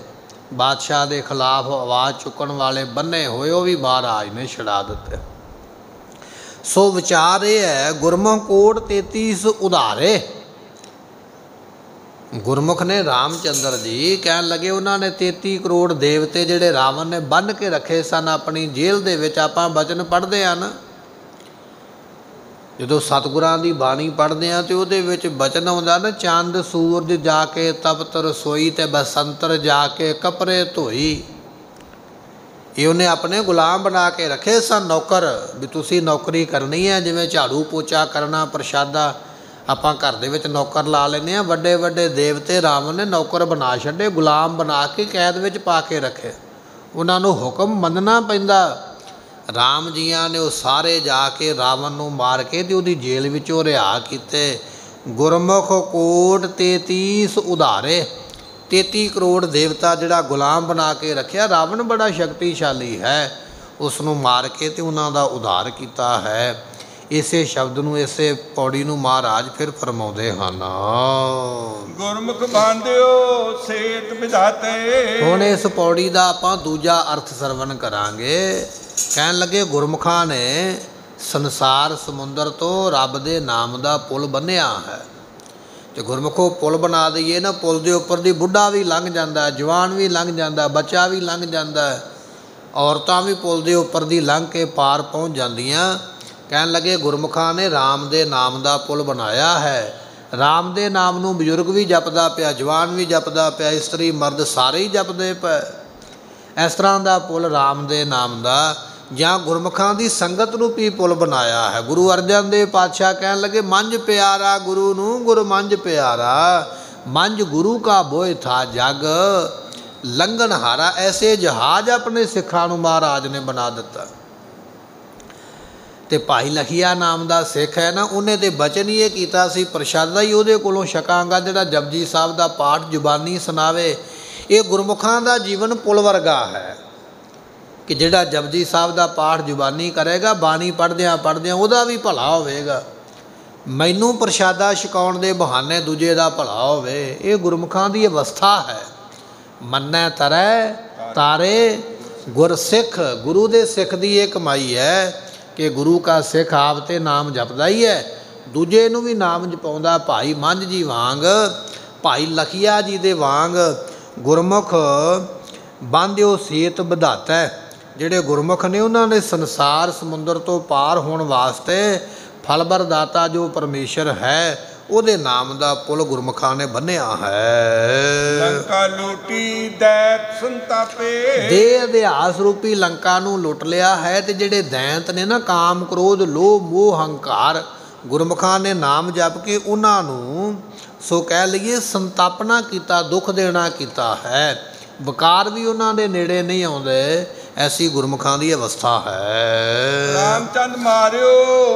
ਬਾਦਸ਼ਾਹ ਦੇ ਖਿਲਾਫ ਆਵਾਜ਼ ਚੁੱਕਣ ਵਾਲੇ ਬੰਨੇ ਹੋਏ, ਉਹ ਵੀ ਮਹਾਰਾਜ ਨੇ ਛੜਾ ਦਿੱਤੇ। ਸੋ ਵਿਚਾਰ ਇਹ ਹੈ, ਗੁਰਮੁਖ ਕੋਟ 33 ਉਧਾਰੇ। ਗੁਰਮੁਖ ਨੇ ਰਾਮਚੰਦਰ ਜੀ ਕਹਿਣ ਲੱਗੇ, ਉਹਨਾਂ ਨੇ 33 ਕਰੋੜ ਦੇਵਤੇ ਜਿਹੜੇ ਰਾਵਣ ਨੇ ਬੰਨ ਕੇ ਰੱਖੇ ਸਨ, ਆਪਣੀ ਜੇਲ੍ਹ ਦੇ ਵਿੱਚ ਆਪਾਂ ਬਚਨ ਪੜ੍ਹਦੇ ਆ ਨਾ ਜਦੋਂ ਸਤਿਗੁਰਾਂ ਦੀ ਬਾਣੀ ਪੜ੍ਹਦੇ ਆ ਤੇ ਉਹਦੇ ਵਿੱਚ ਬਚਨ ਆਉਂਦਾ ਨਾ, ਚੰਦ ਸੂਰਜ ਜਾ ਕੇ ਤਪਤ ਰਸੋਈ ਤੇ ਬਸੰਤਰ ਜਾ ਕੇ ਕਪਰੇ ਧੋਈ। ਇਹ ਉਹਨੇ ਆਪਣੇ ਗੁਲਾਮ ਬਣਾ ਕੇ ਰੱਖੇ ਸਨ ਨੌਕਰ, ਵੀ ਤੁਸੀਂ ਨੌਕਰੀ ਕਰਨੀ ਹੈ, ਜਿਵੇਂ ਝਾੜੂ ਪੋਚਾ ਕਰਨਾ, ਪ੍ਰਸ਼ਾਦਾ ਆਪਾਂ ਘਰ ਦੇ ਵਿੱਚ ਨੌਕਰ ਲਾ ਲੈਨੇ ਆ ਵੱਡੇ ਵੱਡੇ ਦੇਵਤੇ ਰਾਵਣ ਨੇ ਨੌਕਰ ਬਣਾ ਛੱਡੇ, ਗੁਲਾਮ ਬਣਾ ਕੇ ਕੈਦ ਵਿੱਚ ਪਾ ਕੇ ਰੱਖੇ ਉਹਨਾਂ ਨੂੰ ਹੁਕਮ ਮੰਨਣਾ ਪੈਂਦਾ। ਰਾਮ ਜੀਆਂ ਨੇ ਉਹ ਸਾਰੇ ਜਾ ਕੇ ਰਾਵਣ ਨੂੰ ਮਾਰ ਕੇ ਤੇ ਉਹਦੀ ਜੇਲ੍ਹ ਵਿੱਚੋਂ ਰਿਹਾ ਕੀਤੇ। ਗੁਰਮੁਖ ਕੋਟ 33 ਉਧਾਰੇ। 33 ਕਰੋੜ ਦੇਵਤਾ ਜਿਹੜਾ ਗੁਲਾਮ ਬਣਾ ਕੇ ਰੱਖਿਆ, ਰਾਵਣ ਬੜਾ ਸ਼ਕਤੀਸ਼ਾਲੀ ਹੈ। ਉਸ ਨੂੰ ਮਾਰ ਕੇ ਤੇ ਉਹਨਾਂ ਦਾ ਉਧਾਰ ਕੀਤਾ ਹੈ। ਇਸੇ ਸ਼ਬਦ ਨੂੰ ਇਸੇ ਪੌੜੀ ਨੂੰ ਮਹਾਰਾਜ ਫਿਰ ਫਰਮਾਉਂਦੇ ਹਨ। ਗੁਰਮੁਖ ਬਾਂਧਿਓ ਸੇਤ ਵਿਧਾਤੇ ਹੁਣ ਇਸ ਪੌੜੀ ਦਾ ਆਪਾਂ ਦੂਜਾ ਅਰਥ ਸਰਵਨ ਕਰਾਂਗੇ। ਕਹਿਣ ਲੱਗੇ ਗੁਰਮੁਖਾਂ ਨੇ ਸੰਸਾਰ ਸਮੁੰਦਰ ਤੋਂ ਰੱਬ ਦੇ ਨਾਮ ਦਾ ਪੁਲ ਬੰਨਿਆ ਹੈ। ਤੇ ਗੁਰਮੁਖੋ ਪੁਲ ਬਣਾ ਦਈਏ ਨਾ ਪੁਲ ਦੇ ਉੱਪਰ ਦੀ ਬੁੱਢਾ ਵੀ ਲੰਘ ਜਾਂਦਾ ਜਵਾਨ ਵੀ ਲੰਘ ਜਾਂਦਾ ਬੱਚਾ ਵੀ ਲੰਘ ਜਾਂਦਾ ਔਰਤਾਂ ਵੀ ਪੁਲ ਦੇ ਉੱਪਰ ਦੀ ਲੰਘ ਕੇ ਪਾਰ ਪਹੁੰਚ ਜਾਂਦੀਆਂ। ਕਹਿਣ ਲੱਗੇ, ਗੁਰਮੁਖਾਂ ਨੇ RAM ਦੇ ਨਾਮ ਦਾ ਪੁਲ ਬਣਾਇਆ ਹੈ। RAM ਦੇ ਨਾਮ ਨੂੰ ਬਜ਼ੁਰਗ ਵੀ ਜਪਦਾ ਪਿਆ, ਜਵਾਨ ਵੀ ਜਪਦਾ ਪਿਆ, ਇਸਤਰੀ ਮਰਦ ਸਾਰੇ ਹੀ ਜਪਦੇ ਪਏ। ਇਸ ਤਰ੍ਹਾਂ ਦਾ ਪੁਲ RAM ਦੇ ਨਾਮ ਦਾ ਜਾਂ ਗੁਰਮੁਖਾਂ ਦੀ ਸੰਗਤ ਰੂਪੀ ਪੁਲ ਬਣਾਇਆ ਹੈ। ਗੁਰੂ ਅਰਜਨ ਦੇਵ ਪਾਤਸ਼ਾਹ ਕਹਿਣ ਲੱਗੇ ਮੰਜ ਪਿਆਰਾ ਗੁਰੂ ਨੂੰ, ਗੁਰ ਮੰਜ ਪਿਆਰਾ। ਮੰਜ ਗੁਰੂ ਕਾ ਬੋਏ ਥਾ ਜਗ। ਲੰਗਨ ਹਾਰਾ ਐਸੇ ਜਹਾਜ਼ ਆਪਣੇ ਸਿੱਖਾਂ ਨੂੰ ਮਹਾਰਾਜ ਨੇ ਬਣਾ ਦਿੱਤਾ। ਤੇ ਭਾਈ ਲਖੀਆ ਨਾਮ ਦਾ ਸਿੱਖ ਹੈ ਨਾ, ਉਹਨੇ ਤੇ ਬਚਨ ਹੀ ਇਹ ਕੀਤਾ ਸੀ, ਪ੍ਰਸ਼ਾਦਾ ਹੀ ਉਹਦੇ ਕੋਲੋਂ ਛਕਾਂਗਾ, ਜਿਹੜਾ ਜਪਜੀ ਸਾਹਿਬ ਦਾ ਪਾਠ ਜ਼ੁਬਾਨੀ ਸੁਣਾਵੇ। ਇਹ ਗੁਰਮੁਖਾਂ ਦਾ ਜੀਵਨ ਪੁਲ ਵਰਗਾ ਹੈ ਕਿ ਜਿਹੜਾ ਜਪਜੀ ਸਾਹਿਬ ਦਾ ਪਾਠ ਜ਼ੁਬਾਨੀ ਕਰੇਗਾ, ਬਾਣੀ ਪੜ੍ਹਦਿਆਂ ਪੜ੍ਹਦਿਆਂ ਉਹਦਾ ਵੀ ਭਲਾ ਹੋਵੇਗਾ। ਮੈਨੂੰ ਪ੍ਰਸ਼ਾਦਾ ਛਕਾਉਣ ਦੇ ਬਹਾਨੇ ਦੂਜੇ ਦਾ ਭਲਾ ਹੋਵੇ, ਇਹ ਗੁਰਮੁਖਾਂ ਦੀ ਅਵਸਥਾ ਹੈ। ਮੰਨੈ ਤਰੈ ਤਾਰੇ ਗੁਰਸਿੱਖ ਗੁਰੂ ਦੇ ਸਿੱਖ ਦੀ ਇਹ ਕਮਾਈ ਹੈ। ਕਿ ਗੁਰੂ ਕਾ ਸਿੱਖ ਆਪ ਤੇ ਨਾਮ ਜਪਦਾ ਹੀ ਹੈ। ਦੂਜੇ ਨੂੰ ਵੀ ਨਾਮ ਜਪਾਉਂਦਾ ਭਾਈ ਮੰਝ ਜੀ ਵਾਂਗ, ਭਾਈ ਲਖੀਆ ਜੀ ਦੇ ਵਾਂਗ ਗੁਰਮੁਖ ਬੰਦਿਓ ਸੇਤ ਵਧਾਤਾ ਜਿਹੜੇ ਗੁਰਮੁਖ ਨੇ ਉਹਨਾਂ ਨੇ ਸੰਸਾਰ ਸਮੁੰਦਰ ਤੋਂ ਪਾਰ ਹੋਣ ਵਾਸਤੇ ਫਲਬਰ ਦਾਤਾ ਜੋ ਪਰਮੇਸ਼ਰ ਹੈ ਉਹਦੇ ਨਾਮ ਦਾ ਪੁਲ ਗੁਰਮੁਖਾਂ ਨੇ ਬੰਨਿਆ ਹੈ। ਲੰਕਾ ਲੂਟੀ ਦੈਤ ਸੰਤਾਪੇ। ਦੇ ਅਧਿਆਸ ਰੂਪੀ ਲੰਕਾ ਨੂੰ ਲੁੱਟ ਲਿਆ ਹੈ ਤੇ ਜਿਹੜੇ ਦੈਂਤ ਨੇ ਨਾ ਕਾਮ ਕ੍ਰੋਧ ਲੋਭ ਮੋਹ ਹੰਕਾਰ ਗੁਰਮੁਖਾਂ ਨੇ ਨਾਮ ਜਪ ਕੇ ਉਹਨਾਂ ਨੂੰ ਸੋ ਕਹਿ ਲਈਏ ਸੰਤਾਪਨਾ ਕੀਤਾ ਦੁੱਖ ਦੇਣਾ ਕੀਤਾ ਹੈ। ਵਿਕਾਰ ਵੀ ਉਹਨਾਂ ਦੇ ਨੇੜੇ ਨਹੀਂ ਆਉਂਦੇ। ਐਸੀ ਗੁਰਮੁਖਾਂ ਦੀ ਅਵਸਥਾ ਹੈ। ਰਾਮਚੰਦ ਮਾਰਿਓ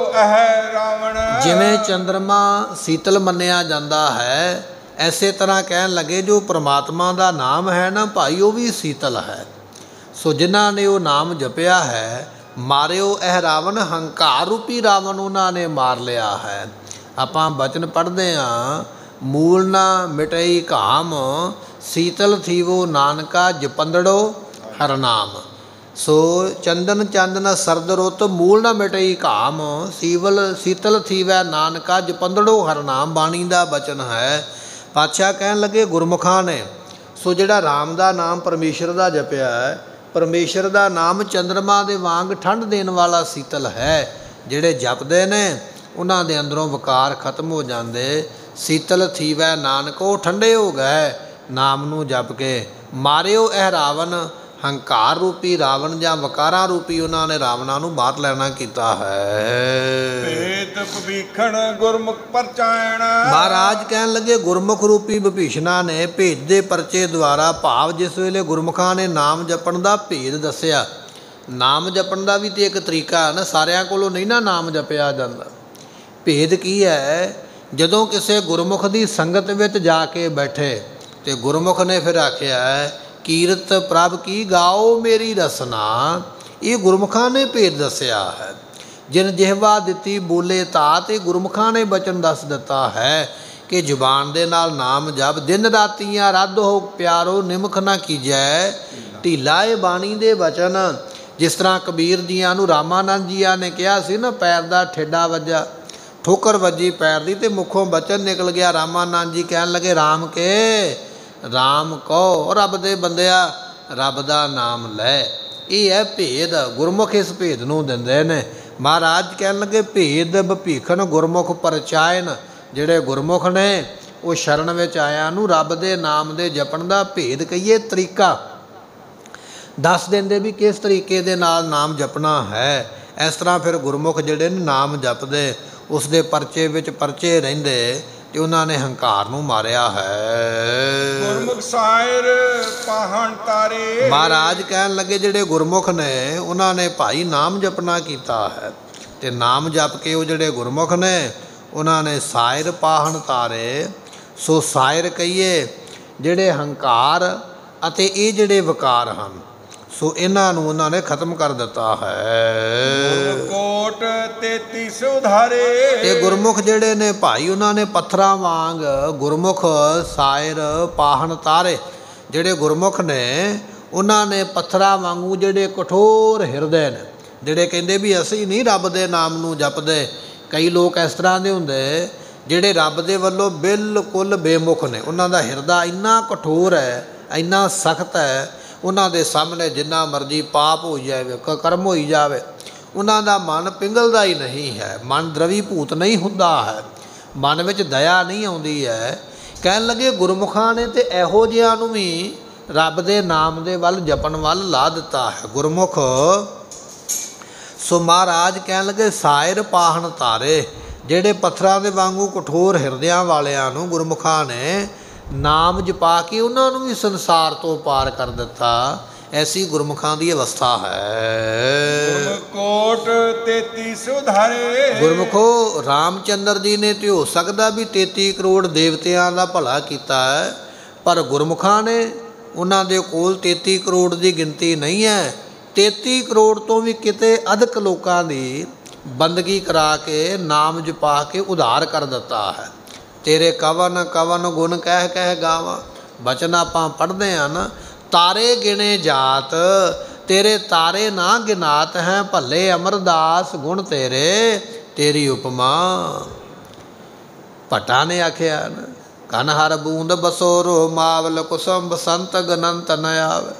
ਇਹ ਰਾਵਣ। ਜਿਵੇਂ ਚੰ드ਰਮਾ ਸੀਤਲ ਮੰਨਿਆ ਜਾਂਦਾ ਹੈ ਐਸੇ ਤਰ੍ਹਾਂ ਕਹਿਣ ਲੱਗੇ ਜੋ ਪ੍ਰਮਾਤਮਾ ਦਾ ਨਾਮ ਹੈ ਨਾ ਭਾਈ ਉਹ ਵੀ ਸੀਤਲ ਹੈ। ਸੋ ਜਿਨ੍ਹਾਂ ਨੇ ਉਹ ਨਾਮ ਜਪਿਆ ਹੈ ਮਾਰਿਓ ਇਹ ਰਾਵਣ ਹੰਕਾਰ ਰੂਪੀ ਰਾਵਣ ਉਹਨਾਂ ਨੇ ਮਾਰ ਲਿਆ ਹੈ। ਆਪਾਂ ਬਚਨ ਪੜ੍ਹਦੇ ਆ ਮੂਲ ਨਾ ਮਿਟਈ ਕਾਮ ਸੀਤਲ ਥੀਵੋ ਨਾਨਕਾ ਜਪੰਦੜੋ ਹਰਨਾਮ। ਸੋ ਚੰਦਨ ਚੰਦਨ ਸਰਦ ਰੁੱਤ, ਮੂਲ ਨਾ ਮਿਟਈ ਕਾਮ ਸੀਵਲ, ਸੀਤਲ ਥੀਵੈ ਨਾਨਕਾ ਜਪੰਦੜੋ ਹਰਨਾਮ ਬਾਣੀ ਦਾ ਬਚਨ ਹੈ। ਪਾਤਸ਼ਾਹ ਕਹਿਣ ਲੱਗੇ, ਗੁਰਮੁਖਾਂ ਨੇ, ਸੋ ਜਿਹੜਾ RAM ਦਾ ਨਾਮ ਪਰਮੇਸ਼ਰ ਦਾ ਜਪਿਆ ਹੈ, ਪਰਮੇਸ਼ਰ ਦਾ ਨਾਮ ਚੰ드ਰਮਾ ਦੇ ਵਾਂਗ ਠੰਡ ਦੇਣ ਵਾਲਾ ਸੀਤਲ ਹੈ। ਜਿਹੜੇ ਜਪਦੇ ਨੇ, ਉਹਨਾਂ ਦੇ ਅੰਦਰੋਂ ਵਿਕਾਰ ਖਤਮ ਹੋ ਜਾਂਦੇ। ਸੀਤਲ ਥੀਵੈ ਨਾਨਕੋ ਠੰਡੇ ਹੋ ਗਏ। ਨਾਮ ਨੂੰ ਜਪ ਕੇ ਮਾਰਿਓ ਇਹ ਰਾਵਣ। ਹੰਕਾਰ ਰੂਪੀ ਰਾਵਣ ਜਾਂ ਵਕਾਰਾਂ ਰੂਪੀ ਉਹਨਾਂ ਨੇ ਰਾਵਣਾ ਨੂੰ ਬਾਹਰ ਲੈਣਾ ਕੀਤਾ ਹੈ। ਭੇਦ ਭਵੀਖਣ ਗੁਰਮੁਖ ਪਰਚਾਇਣ। ਮਹਾਰਾਜ ਕਹਿਣ ਲੱਗੇ ਗੁਰਮੁਖ ਰੂਪੀ ਵਿਭੀਸ਼ਣਾ ਨੇ ਭੇਦ ਦੇ ਪਰਚੇ ਦੁਆਰਾ ਭਾਵ ਜਿਸ ਵੇਲੇ ਗੁਰਮੁਖਾਂ ਨੇ ਨਾਮ ਜਪਣ ਦਾ ਭੇਦ ਦੱਸਿਆ। ਨਾਮ ਜਪਣ ਦਾ ਵੀ ਤੇ ਇੱਕ ਤਰੀਕਾ ਹੈ ਨਾ ਸਾਰਿਆਂ ਕੋਲੋਂ ਨਹੀਂ ਨਾ ਨਾਮ ਜਪਿਆ ਜਾਂਦਾ। ਭੇਦ ਕੀ ਹੈ? ਜਦੋਂ ਕਿਸੇ ਗੁਰਮੁਖ ਦੀ ਸੰਗਤ ਵਿੱਚ ਜਾ ਕੇ ਬੈਠੇ ਤੇ ਗੁਰਮੁਖ ਨੇ ਫਿਰ ਆਖਿਆ ਕੀਰਤ ਪ੍ਰਭ ਕੀ ਗਾਓ ਮੇਰੀ ਰਸਨਾ? ਇਹ ਗੁਰਮੁਖਾਂ ਨੇ ਭੇਦ ਦੱਸਿਆ ਹੈ। ਜਿਨ ਜਿਹਵਾ ਦਿੱਤੀ ਬੋਲੇ ਤਾ ਤੇ ਗੁਰਮੁਖਾਂ ਨੇ ਬਚਨ ਦੱਸ ਦਿੱਤਾ ਹੈ ਕਿ ਜ਼ੁਬਾਨ ਦੇ ਨਾਲ ਨਾਮ ਜਪ, ਦਿਨ ਰਾਤੀਆਂ ਰੱਦ ਹੋ ਪਿਆਰੋ, ਨਿਮਖ ਨਾ ਕੀਜੈ। ਢੀਲਾ ਇਹ ਬਾਣੀ ਦੇ ਬਚਨ। ਜਿਸ ਤਰ੍ਹਾਂ ਕਬੀਰ ਜੀਆਂ ਨੂੰ ਰਾਮਾਨੰਦ ਜੀਆਂ ਨੇ ਕਿਹਾ ਸੀ ਨਾ, ਪੈਰ ਦਾ ਠੇਡਾ ਵੱਜਾ, ਠੋਕਰ ਵੱਜੀ ਪੈਰ ਦੀ ਤੇ ਮੁਖੋਂ ਬਚਨ ਨਿਕਲ ਗਿਆ। ਰਾਮਾਨੰਦ ਜੀ ਕਹਿਣ ਲੱਗੇ RAM ਕੇ RAM ਕਹੋ, ਰੱਬ ਦੇ ਬੰਦਿਆ, ਰੱਬ ਦਾ ਨਾਮ ਲੈ। ਇਹ ਹੈ ਭੇਦ, ਗੁਰਮੁਖ ਇਸ ਭੇਦ ਨੂੰ ਦਿੰਦੇ ਨੇ। ਮਹਾਰਾਜ ਕਹਿਣ ਲੱਗੇ, ਭੇਦ ਭੀਖਣ ਗੁਰਮੁਖ ਪਰਚਾਇਨ। ਜਿਹੜੇ ਗੁਰਮੁਖ ਨੇ, ਉਹ ਸ਼ਰਨ ਵਿੱਚ ਆਇਆ ਨੂੰ ਰੱਬ ਦੇ ਨਾਮ ਦੇ ਜਪਣ ਦਾ ਭੇਦ ਕਹੀਏ, ਤਰੀਕਾ। ਦੱਸ ਦਿੰਦੇ ਵੀ ਕਿਸ ਤਰੀਕੇ ਦੇ ਨਾਲ ਨਾਮ ਜਪਣਾ ਹੈ। ਇਸ ਤਰ੍ਹਾਂ ਫਿਰ ਗੁਰਮੁਖ ਜਿਹੜੇ ਨੇ ਨਾਮ ਜਪਦੇ ਉਸ ਦੇ ਪਰਚੇ ਵਿੱਚ ਪਰਚੇ ਰਹਿੰਦੇ। ਤੇ ਉਹਨਾਂ ਨੇ ਹੰਕਾਰ ਨੂੰ ਮਾਰਿਆ ਹੈ। ਗੁਰਮੁਖ ਸਾਇਰ ਪਾਹਣ ਤਾਰੇ। ਮਹਾਰਾਜ ਕਹਿਣ ਲੱਗੇ ਜਿਹੜੇ ਗੁਰਮੁਖ ਨੇ ਉਹਨਾਂ ਨੇ ਭਾਈ ਨਾਮ ਜਪਣਾ ਕੀਤਾ ਹੈ। ਤੇ ਨਾਮ ਜਪ ਕੇ ਉਹ ਜਿਹੜੇ ਗੁਰਮੁਖ ਨੇ ਉਹਨਾਂ ਨੇ ਸਾਇਰ ਪਾਹਣ ਤਾਰੇ। ਸੋ ਸਾਇਰ ਕਹੀਏ ਜਿਹੜੇ ਹੰਕਾਰ ਅਤੇ ਇਹ ਜਿਹੜੇ ਵਿਕਾਰ ਹਨ ਸੋ ਇਹਨਾਂ ਨੂੰ ਉਹਨਾਂ ਨੇ ਖਤਮ ਕਰ ਦਿੱਤਾ ਹੈ। ਕੋਟ 33 ਉਧਾਰੇ ਤੇ ਗੁਰਮੁਖ ਜਿਹੜੇ ਨੇ ਭਾਈ ਉਹਨਾਂ ਨੇ ਪੱਥਰਾਂ ਵਾਂਗ ਗੁਰਮੁਖ ਸਾਇਰ ਪਾਹਣ ਤਾਰੇ। ਜਿਹੜੇ ਗੁਰਮੁਖ ਨੇ ਉਹਨਾਂ ਨੇ ਪੱਥਰਾਂ ਵਾਂਗੂ ਜਿਹੜੇ ਕਠੋਰ ਹਿਰਦੇ ਨੇ ਜਿਹੜੇ ਕਹਿੰਦੇ ਵੀ ਅਸੀਂ ਨਹੀਂ ਰੱਬ ਦੇ ਨਾਮ ਨੂੰ ਜਪਦੇ। ਕਈ ਲੋਕ ਇਸ ਤਰ੍ਹਾਂ ਦੇ ਹੁੰਦੇ ਜਿਹੜੇ ਰੱਬ ਦੇ ਵੱਲੋਂ ਬਿਲਕੁਲ ਬੇਮੁਖ ਨੇ। ਉਹਨਾਂ ਦਾ ਹਿਰਦਾ ਇੰਨਾ ਕਠੋਰ ਹੈ ਇੰਨਾ ਸਖਤ ਹੈ ਉਹਨਾਂ ਦੇ ਸਾਹਮਣੇ ਜਿੰਨਾ ਮਰਜ਼ੀ ਪਾਪ ਹੋਈ ਜਾਵੇ ਕਰਮ ਹੋਈ ਜਾਵੇ, ਉਹਨਾਂ ਦਾ ਮਨ ਪਿੰਗਲਦਾ ਹੀ ਨਹੀਂ ਹੈ, ਮਨ ਦਰਵੀ ਭੂਤ ਨਹੀਂ ਹੁੰਦਾ ਹੈ। ਮਨ ਵਿੱਚ ਦਇਆ ਨਹੀਂ ਆਉਂਦੀ ਹੈ। ਕਹਿਣ ਲੱਗੇ, ਗੁਰਮੁਖਾਂ ਨੇ ਤੇ ਇਹੋ ਜਿਹਾਂ ਨੂੰ ਵੀ ਰੱਬ ਦੇ ਨਾਮ ਦੇ ਵੱਲ, ਜਪਣ ਵੱਲ ਲਾ ਦਿੱਤਾ ਹੈ। ਗੁਰਮੁਖ ਸੋ ਮਹਾਰਾਜ ਕਹਿਣ ਲੱਗੇ, ਸਾਇਰ ਪਾਹਣ ਤਾਰੇ, ਜਿਹੜੇ ਪੱਥਰਾਂ ਦੇ ਵਾਂਗੂ ਕਠੋਰ ਹਿਰਦਿਆਂ ਵਾਲਿਆਂ ਨੂੰ ਗੁਰਮੁਖਾਂ ਨੇ ਨਾਮ ਜਪਾ ਕੇ ਉਹਨਾਂ ਨੂੰ ਵੀ ਸੰਸਾਰ ਤੋਂ ਪਾਰ ਕਰ ਦਿੱਤਾ। ਐਸੀ ਗੁਰਮੁਖਾਂ ਦੀ ਅਵਸਥਾ ਹੈ। ਕੋਟ 33 ਉਧਾਰੇ ਗੁਰਮੁਖੋ ਰਾਮਚੰਦਰ ਜੀ ਨੇ ਤੇ ਹੋ ਸਕਦਾ ਵੀ 33 ਕਰੋੜ ਦੇਵਤਿਆਂ ਦਾ ਭਲਾ ਕੀਤਾ ਹੈ ਪਰ ਗੁਰਮੁਖਾਂ ਨੇ ਉਹਨਾਂ ਦੇ ਕੋਲ 33 ਕਰੋੜ ਦੀ ਗਿਣਤੀ ਨਹੀਂ ਹੈ। 33 ਕਰੋੜ ਤੋਂ ਵੀ ਕਿਤੇ ਅਧਿਕ ਲੋਕਾਂ ਦੀ ਬੰਦਗੀ ਕਰਾ ਕੇ ਨਾਮ ਜਪਾ ਕੇ ਉਧਾਰ ਕਰ ਦਿੱਤਾ ਹੈ। ਤੇਰੇ ਕਵਨ ਕਵਨ ਗੁਣ ਕਹਿ ਕਹਿ ਗਾਵਾਂ। ਬਚਨ ਆਪਾਂ ਪੜਦੇ ਆ ਨਾ, ਤਾਰੇ ਗਿਣੇ ਜਾਤ, ਤੇਰੇ ਤਾਰੇ ਨਾ ਗਿਨਾਤ ਹੈ ਭੱਲੇ ਅਮਰਦਾਸ, ਗੁਣ ਤੇਰੇ, ਤੇਰੀ ਉਪਮਾ। ਪਟਾ ਨੇ ਆਖਿਆ ਨਾ, ਕਨ ਹਰ ਬੂੰਦ ਬਸੋਰੋ, ਮਾਵਲ ਕੁਸਮ ਬਸੰਤ ਗਨੰਤ ਨ ਆਵੇ।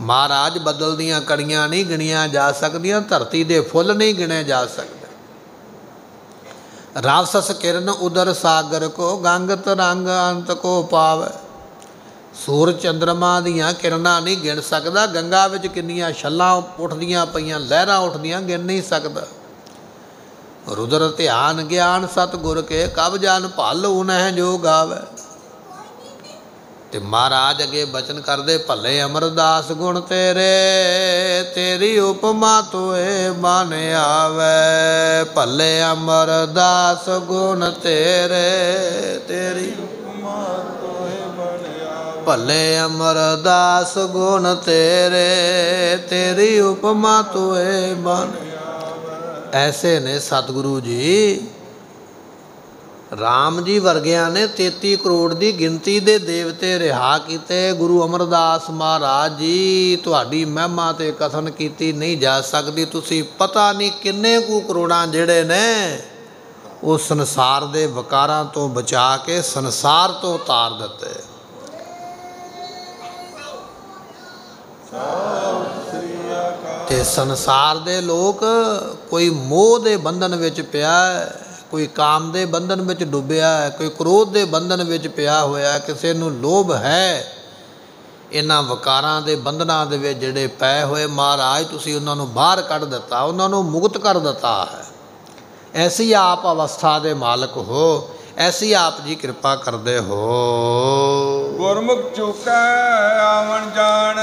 ਮਹਾਰਾਜ ਬਦਲ ਦੀਆਂ ਕੜੀਆਂ ਨਹੀਂ ਗਿਣੀਆਂ ਜਾ ਸਕਦੀਆਂ, ਧਰਤੀ ਦੇ ਫੁੱਲ ਨਹੀਂ ਗਿਣੇ ਜਾ ਸਕਦੇ। ਰਾਵਸਸ ਕਿਰਨ ਉਦਰ ਸਾਗਰ ਕੋ ਗੰਗ ਤਰੰਗ ਅੰਤ ਕੋ ਪਾਵੇ। ਸੂਰ ਚੰਦਰਮਾ ਦੀਆਂ ਕਿਰਨਾਂ ਨਹੀਂ ਗਿਣ ਸਕਦਾ, ਗੰਗਾ ਵਿੱਚ ਕਿੰਨੀਆਂ ਛੱਲਾਂ ਉੱਠਦੀਆਂ ਪਈਆਂ, ਲਹਿਰਾਂ ਉੱਠਦੀਆਂ ਗਿਣ ਨਹੀਂ ਸਕਦਾ। ਰੁਦਰ ਧਿਆਨ ਗਿਆਨ ਸਤਗੁਰ ਕੇ, ਕਬ ਜਾਨ ਭਲ ਉਨਹਿ ਜੋ ਗਾਵੇ। ਤੇ ਮਹਾਰਾਜ ਅਗੇ ਬਚਨ ਕਰਦੇ, ਭੱਲੇ ਅਮਰਦਾਸ ਗੁਣ ਤੇਰੇ, ਤੇਰੀ ਉਪਮਾ ਤੋਏ ਬਨ ਆਵੇ। ਭੱਲੇ ਅਮਰਦਾਸ ਗੁਣ ਤੇਰੇ, ਤੇਰੀ ਉਪਮਾ ਤੋਏ ਬਨ ਆਵੇ। ਭੱਲੇ ਅਮਰਦਾਸ ਗੁਣ ਤੇਰੇ, ਤੇਰੀ ਉਪਮਾ ਤੋਏ ਬਨ ਐਸੇ ਨੇ ਸਤਿਗੁਰੂ ਜੀ ਰਾਮ ਜੀ ਵਰਗਿਆਂ ਨੇ 33 ਕਰੋੜ ਦੀ ਗਿਣਤੀ ਦੇ ਦੇਵਤੇ ਰਿਹਾ ਕੀਤੇ। ਗੁਰੂ ਅਮਰਦਾਸ ਮਹਾਰਾਜ ਜੀ, ਤੁਹਾਡੀ ਮਹਿਮਾ ਤੇ ਕਥਨ ਕੀਤੀ ਨਹੀਂ ਜਾ ਸਕਦੀ। ਤੁਸੀਂ ਪਤਾ ਨਹੀਂ ਕਿੰਨੇ ਕੁ ਕਰੋੜਾਂ ਜਿਹੜੇ ਨੇ, ਉਹ ਸੰਸਾਰ ਦੇ ਵਕਾਰਾਂ ਤੋਂ ਬਚਾ ਕੇ ਸੰਸਾਰ ਤੋਂ ਉਤਾਰ ਦਿੱਤੇ। ਤੇ ਸੰਸਾਰ ਦੇ ਲੋਕ ਕੋਈ ਮੋਹ ਦੇ ਬੰਧਨ ਵਿੱਚ ਪਿਆ ਹੈ। ਕੋਈ ਕਾਮ ਦੇ ਬੰਧਨ ਵਿੱਚ ਡੁੱਬਿਆ ਹੈ, ਕੋਈ ਕ੍ਰੋਧ ਦੇ ਬੰਧਨ ਵਿੱਚ ਪਿਆ ਹੋਇਆ ਕਿਸੇ ਨੂੰ ਲੋਭ ਹੈ। ਇਹਨਾਂ ਵਕਾਰਾਂ ਦੇ ਬੰਧਨਾਂ ਦੇ ਵਿੱਚ ਜਿਹੜੇ ਪਏ ਹੋਏ ਮਹਾਰਾਜ, ਤੁਸੀਂ ਉਹਨਾਂ ਨੂੰ ਬਾਹਰ ਕੱਢ ਦਿੱਤਾ, ਉਹਨਾਂ ਨੂੰ ਮੁਕਤ ਕਰ ਦਿੱਤਾ ਹੈ। ਐਸੀ ਆਪ ਅਵਸਥਾ ਦੇ ਮਾਲਕ ਹੋ ਐਸੀ ਆਪ ਜੀ ਕਿਰਪਾ ਕਰਦੇ ਹੋ। ਗੁਰਮੁਖ ਚੁਕੈ ਆਵਣ ਜਾਣ।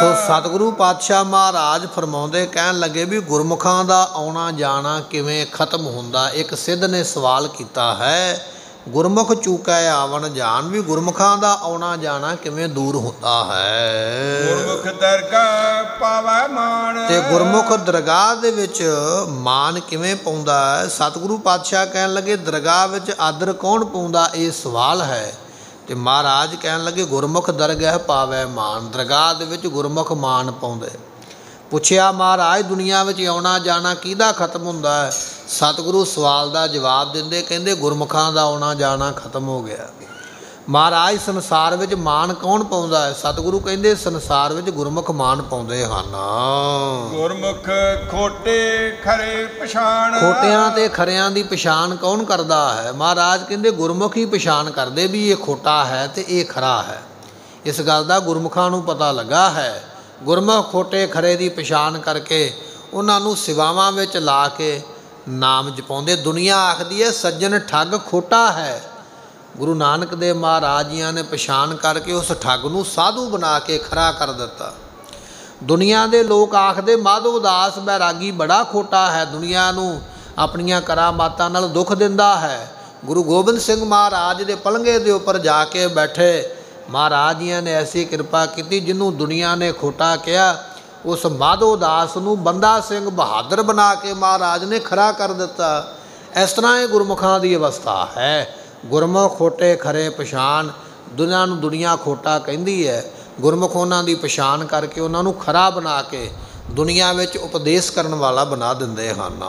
ਸੋ ਸਤਿਗੁਰੂ ਪਾਤਸ਼ਾਹ ਮਹਾਰਾਜ ਫਰਮਾਉਂਦੇ ਕਹਿਣ ਲੱਗੇ ਵੀ ਗੁਰਮੁਖਾਂ ਦਾ ਆਉਣਾ ਜਾਣਾ ਕਿਵੇਂ ਖਤਮ ਹੁੰਦਾ ਇੱਕ ਸਿੱਧ ਨੇ ਸਵਾਲ ਕੀਤਾ ਹੈ। ਗੁਰਮੁਖ ਚੂਕੈ ਆਵਣ ਜਾਣ ਵੀ ਗੁਰਮੁਖਾਂ ਦਾ ਆਉਣਾ ਜਾਣਾ ਕਿਵੇਂ ਦੂਰ ਹੁੰਦਾ ਹੈ? ਗੁਰਮੁਖ ਦਰਗਾਹ ਪਾਵੈ ਮਾਨ ਤੇ ਗੁਰਮੁਖ ਦਰਗਾਹ ਦੇ ਵਿੱਚ ਮਾਨ ਕਿਵੇਂ ਪਾਉਂਦਾ ਹੈ? ਸਤਿਗੁਰੂ ਪਾਤਸ਼ਾਹ ਕਹਿਣ ਲੱਗੇ ਦਰਗਾਹ ਵਿੱਚ ਆਦਰ ਕੌਣ ਪਾਉਂਦਾ? ਇਹ ਸਵਾਲ ਹੈ। ਤੇ ਮਹਾਰਾਜ ਕਹਿਣ ਲੱਗੇ ਗੁਰਮੁਖ ਦਰਗਾਹ ਪਾਵੈ ਮਾਨ ਦਰਗਾਹ ਦੇ ਵਿੱਚ ਗੁਰਮੁਖ ਮਾਨ ਪਾਉਂਦੇ। ਪੁੱਛਿਆ ਮਹਾਰਾਜ ਦੁਨੀਆ ਵਿੱਚ ਆਉਣਾ ਜਾਣਾ ਕਿਹਦਾ ਖਤਮ ਹੁੰਦਾ ਹੈ? ਸਤਿਗੁਰੂ ਸਵਾਲ ਦਾ ਜਵਾਬ ਦਿੰਦੇ ਕਹਿੰਦੇ ਗੁਰਮੁਖਾਂ ਦਾ ਆਉਣਾ ਜਾਣਾ ਖਤਮ ਹੋ ਗਿਆ ਮਹਾਰਾਜ ਸੰਸਾਰ ਵਿੱਚ ਮਾਨ ਕੌਣ ਪਾਉਂਦਾ ਹੈ? ਸਤਿਗੁਰੂ ਕਹਿੰਦੇ ਸੰਸਾਰ ਵਿੱਚ ਗੁਰਮੁਖ ਮਾਨ ਪਾਉਂਦੇ ਹਨ। ਗੁਰਮੁਖ ਖੋਟੇ ਖਰੇ ਪਛਾਣ। ਖੋਟਿਆਂ ਤੇ ਖਰਿਆਂ ਦੀ ਪਛਾਣ ਕੌਣ ਕਰਦਾ ਹੈ? ਮਹਾਰਾਜ ਕਹਿੰਦੇ ਗੁਰਮੁਖ ਹੀ ਪਛਾਣ ਕਰਦੇ ਵੀ ਇਹ ਖੋਟਾ ਹੈ ਤੇ ਇਹ ਖਰਾ ਹੈ। ਇਸ ਗੱਲ ਦਾ ਗੁਰਮੁਖਾਂ ਨੂੰ ਪਤਾ ਲੱਗਾ ਹੈ। ਗੁਰਮੁਖ ਖੋਟੇ ਖਰੇ ਦੀ ਪਛਾਣ ਕਰਕੇ ਉਹਨਾਂ ਨੂੰ ਸਿਵਾਵਾਂ ਵਿੱਚ ਲਾ ਕੇ ਨਾਮ ਜਪਾਉਂਦੇ। ਦੁਨੀਆ ਆਖਦੀ ਹੈ, ਸੱਜਣ ਠੱਗ ਖੋਟਾ ਹੈ। ਗੁਰੂ ਨਾਨਕ ਦੇਵ ਮਹਾਰਾਜ ਜੀਆਂ ਨੇ ਪਛਾਣ ਕਰਕੇ ਉਸ ਠੱਗ ਨੂੰ ਸਾਧੂ ਬਣਾ ਕੇ ਖਰਾ ਕਰ ਦਿੱਤਾ। ਦੁਨੀਆ ਦੇ ਲੋਕ ਆਖਦੇ ਮਾਧੋ ਦਾਸ ਬੈਰਾਗੀ ਬੜਾ ਖੋਟਾ ਹੈ। ਦੁਨੀਆ ਨੂੰ ਆਪਣੀਆਂ ਕਰਾਮਾਤਾਂ ਨਾਲ ਦੁੱਖ ਦਿੰਦਾ ਹੈ। ਗੁਰੂ ਗੋਬਿੰਦ ਸਿੰਘ ਮਹਾਰਾਜ ਦੇ ਪਲੰਘੇ ਦੇ ਉੱਪਰ ਜਾ ਕੇ ਬੈਠੇ। ਮਹਾਰਾਜ ਜੀਆਂ ਨੇ ਐਸੀ ਕਿਰਪਾ ਕੀਤੀ ਜਿਹਨੂੰ ਦੁਨੀਆ ਨੇ ਖੋਟਾ ਕਿਹਾ, ਉਸ ਮਾਧੋ ਦਾਸ ਨੂੰ ਬੰਦਾ ਸਿੰਘ ਬਹਾਦਰ ਬਣਾ ਕੇ ਮਹਾਰਾਜ ਨੇ ਖਰਾ ਕਰ ਦਿੱਤਾ। ਇਸ ਤਰ੍ਹਾਂ ਇਹ ਗੁਰਮੁਖਾਂ ਦੀ ਅਵਸਥਾ ਹੈ। ਗੁਰਮੁਖ ਖੋਟੇ ਖਰੇ ਪਛਾਣ, ਦੁਨੀਆ ਨੂੰ ਦੁਨੀਆ ਖੋਟਾ ਕਹਿੰਦੀ ਹੈ। ਗੁਰਮੁਖ ਉਹਨਾਂ ਦੀ ਪਛਾਣ ਕਰਕੇ, ਉਹਨਾਂ ਨੂੰ ਖਰਾ ਬਣਾ ਕੇ ਦੁਨੀਆ ਵਿੱਚ ਉਪਦੇਸ਼ ਕਰਨ ਵਾਲਾ ਬਣਾ ਦਿੰਦੇ ਹਨ।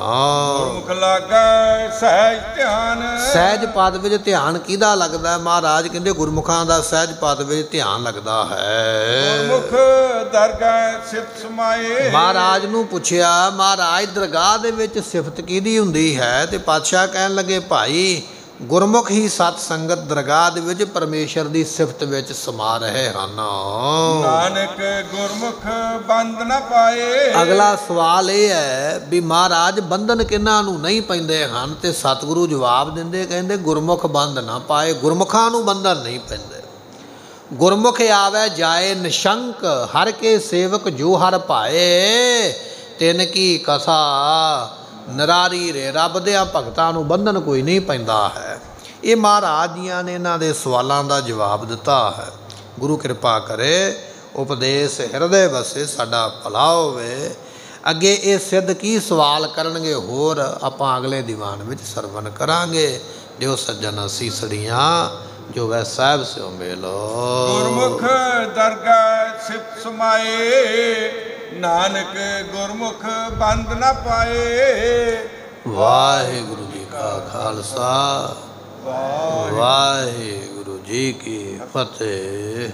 ਗੁਰਮੁਖ ਲਾਗੈ ਸਹਿਜ ਧਿਆਨ। ਸਹਿਜ ਪਦ ਵਿੱਚ ਧਿਆਨ ਕਿਹਦਾ ਲੱਗਦਾ? ਹੈ ਮਹਾਰਾਜ ਕਹਿੰਦੇ ਗੁਰਮੁਖਾਂ ਦਾ ਸਹਿਜ ਪਦ ਵਿੱਚ ਧਿਆਨ ਲੱਗਦਾ ਹੈ। ਗੁਰਮੁਖ ਦਰਗਾਹ ਸਿਫਤ ਸਮਾਏ। ਮਹਾਰਾਜ ਨੂੰ ਪੁੱਛਿਆ ਮਹਾਰਾਜ ਦਰਗਾਹ ਦੇ ਵਿੱਚ ਸਿਫਤ ਕਿਹਦੀ ਹੁੰਦੀ ਹੈ? ਤੇ ਪਾਤਸ਼ਾਹ ਕਹਿਣ ਲੱਗੇ ਭਾਈ ਗੁਰਮੁਖ ਹੀ ਸਤ ਸੰਗਤ ਦਰਗਾਹ ਦੇ ਵਿੱਚ ਪਰਮੇਸ਼ਰ ਦੀ ਸਿਫਤ ਵਿੱਚ ਸਮਾ ਰਹੇ ਹਨ। ਨਾਨਕ ਗੁਰਮੁਖ ਬੰਦ ਨਾ ਪਾਏ। ਅਗਲਾ ਸਵਾਲ ਇਹ ਹੈ ਵੀ ਮਹਾਰਾਜ ਬੰਧਨ ਕਿਹਨਾਂ ਨੂੰ ਨਹੀਂ ਪੈਂਦੇ ਹਨ ਤੇ ਸਤਿਗੁਰੂ ਜਵਾਬ ਦਿੰਦੇ ਕਹਿੰਦੇ ਗੁਰਮੁਖ ਬੰਧ ਨਾ ਪਾਏ ਗੁਰਮੁਖਾਂ ਨੂੰ ਬੰਧਨ ਨਹੀਂ ਪੈਂਦੇ। ਗੁਰਮੁਖ ਆਵੇ ਜਾਏ ਨਿਸ਼ੰਕ ਹਰ ਕੇ ਸੇਵਕ ਜੋ ਹਰ ਭਾਏ ਤਿਨ ਕੀ ਕਥਾ ਨਰਾਰੀ ਰੇ ਰੱਬ ਦੇ ਭਗਤਾਂ ਨੂੰ ਬੰਧਨ ਕੋਈ ਨਹੀਂ ਪੈਂਦਾ ਹੈ। ਇਹ ਮਹਾਰਾਜ ਜੀਆਂ ਨੇ ਇਹਨਾਂ ਦੇ ਸਵਾਲਾਂ ਦਾ ਜਵਾਬ ਦਿੱਤਾ ਹੈ। ਗੁਰੂ ਕਿਰਪਾ ਕਰੇ, ਉਪਦੇਸ਼ ਹਿਰਦੇ ਵਸੇ ਸਾਡਾ ਭਲਾ ਹੋਵੇ। ਅੱਗੇ ਇਹ ਸਿੱਧ ਕੀ ਸਵਾਲ ਕਰਨਗੇ, ਹੋਰ ਆਪਾਂ ਅਗਲੇ ਦੀਵਾਨ ਵਿੱਚ ਸਰਵਨ ਕਰਾਂਗੇ। ਜੋ ਸੱਜਣ ਅਸੀਸੜੀਆਂ ਜੋ ਵੈ ਸਾਹਿਬ ਸਿਓ ਮੇਲੋ। ਗੁਰਮੁਖ ਦਰਗਾਹ ਸਿਫਤ ਸਮਾਏ ਨਾਨਕ ਗੁਰਮੁਖ ਬੰਦ ਨਾ ਪਾਏ। ਵਾਹਿਗੁਰੂ ਜੀ ਕਾ ਖਾਲਸਾ ਵਾਹਿਗੁਰੂ। ਜੀ ਕੀ ਫਤਿਹ।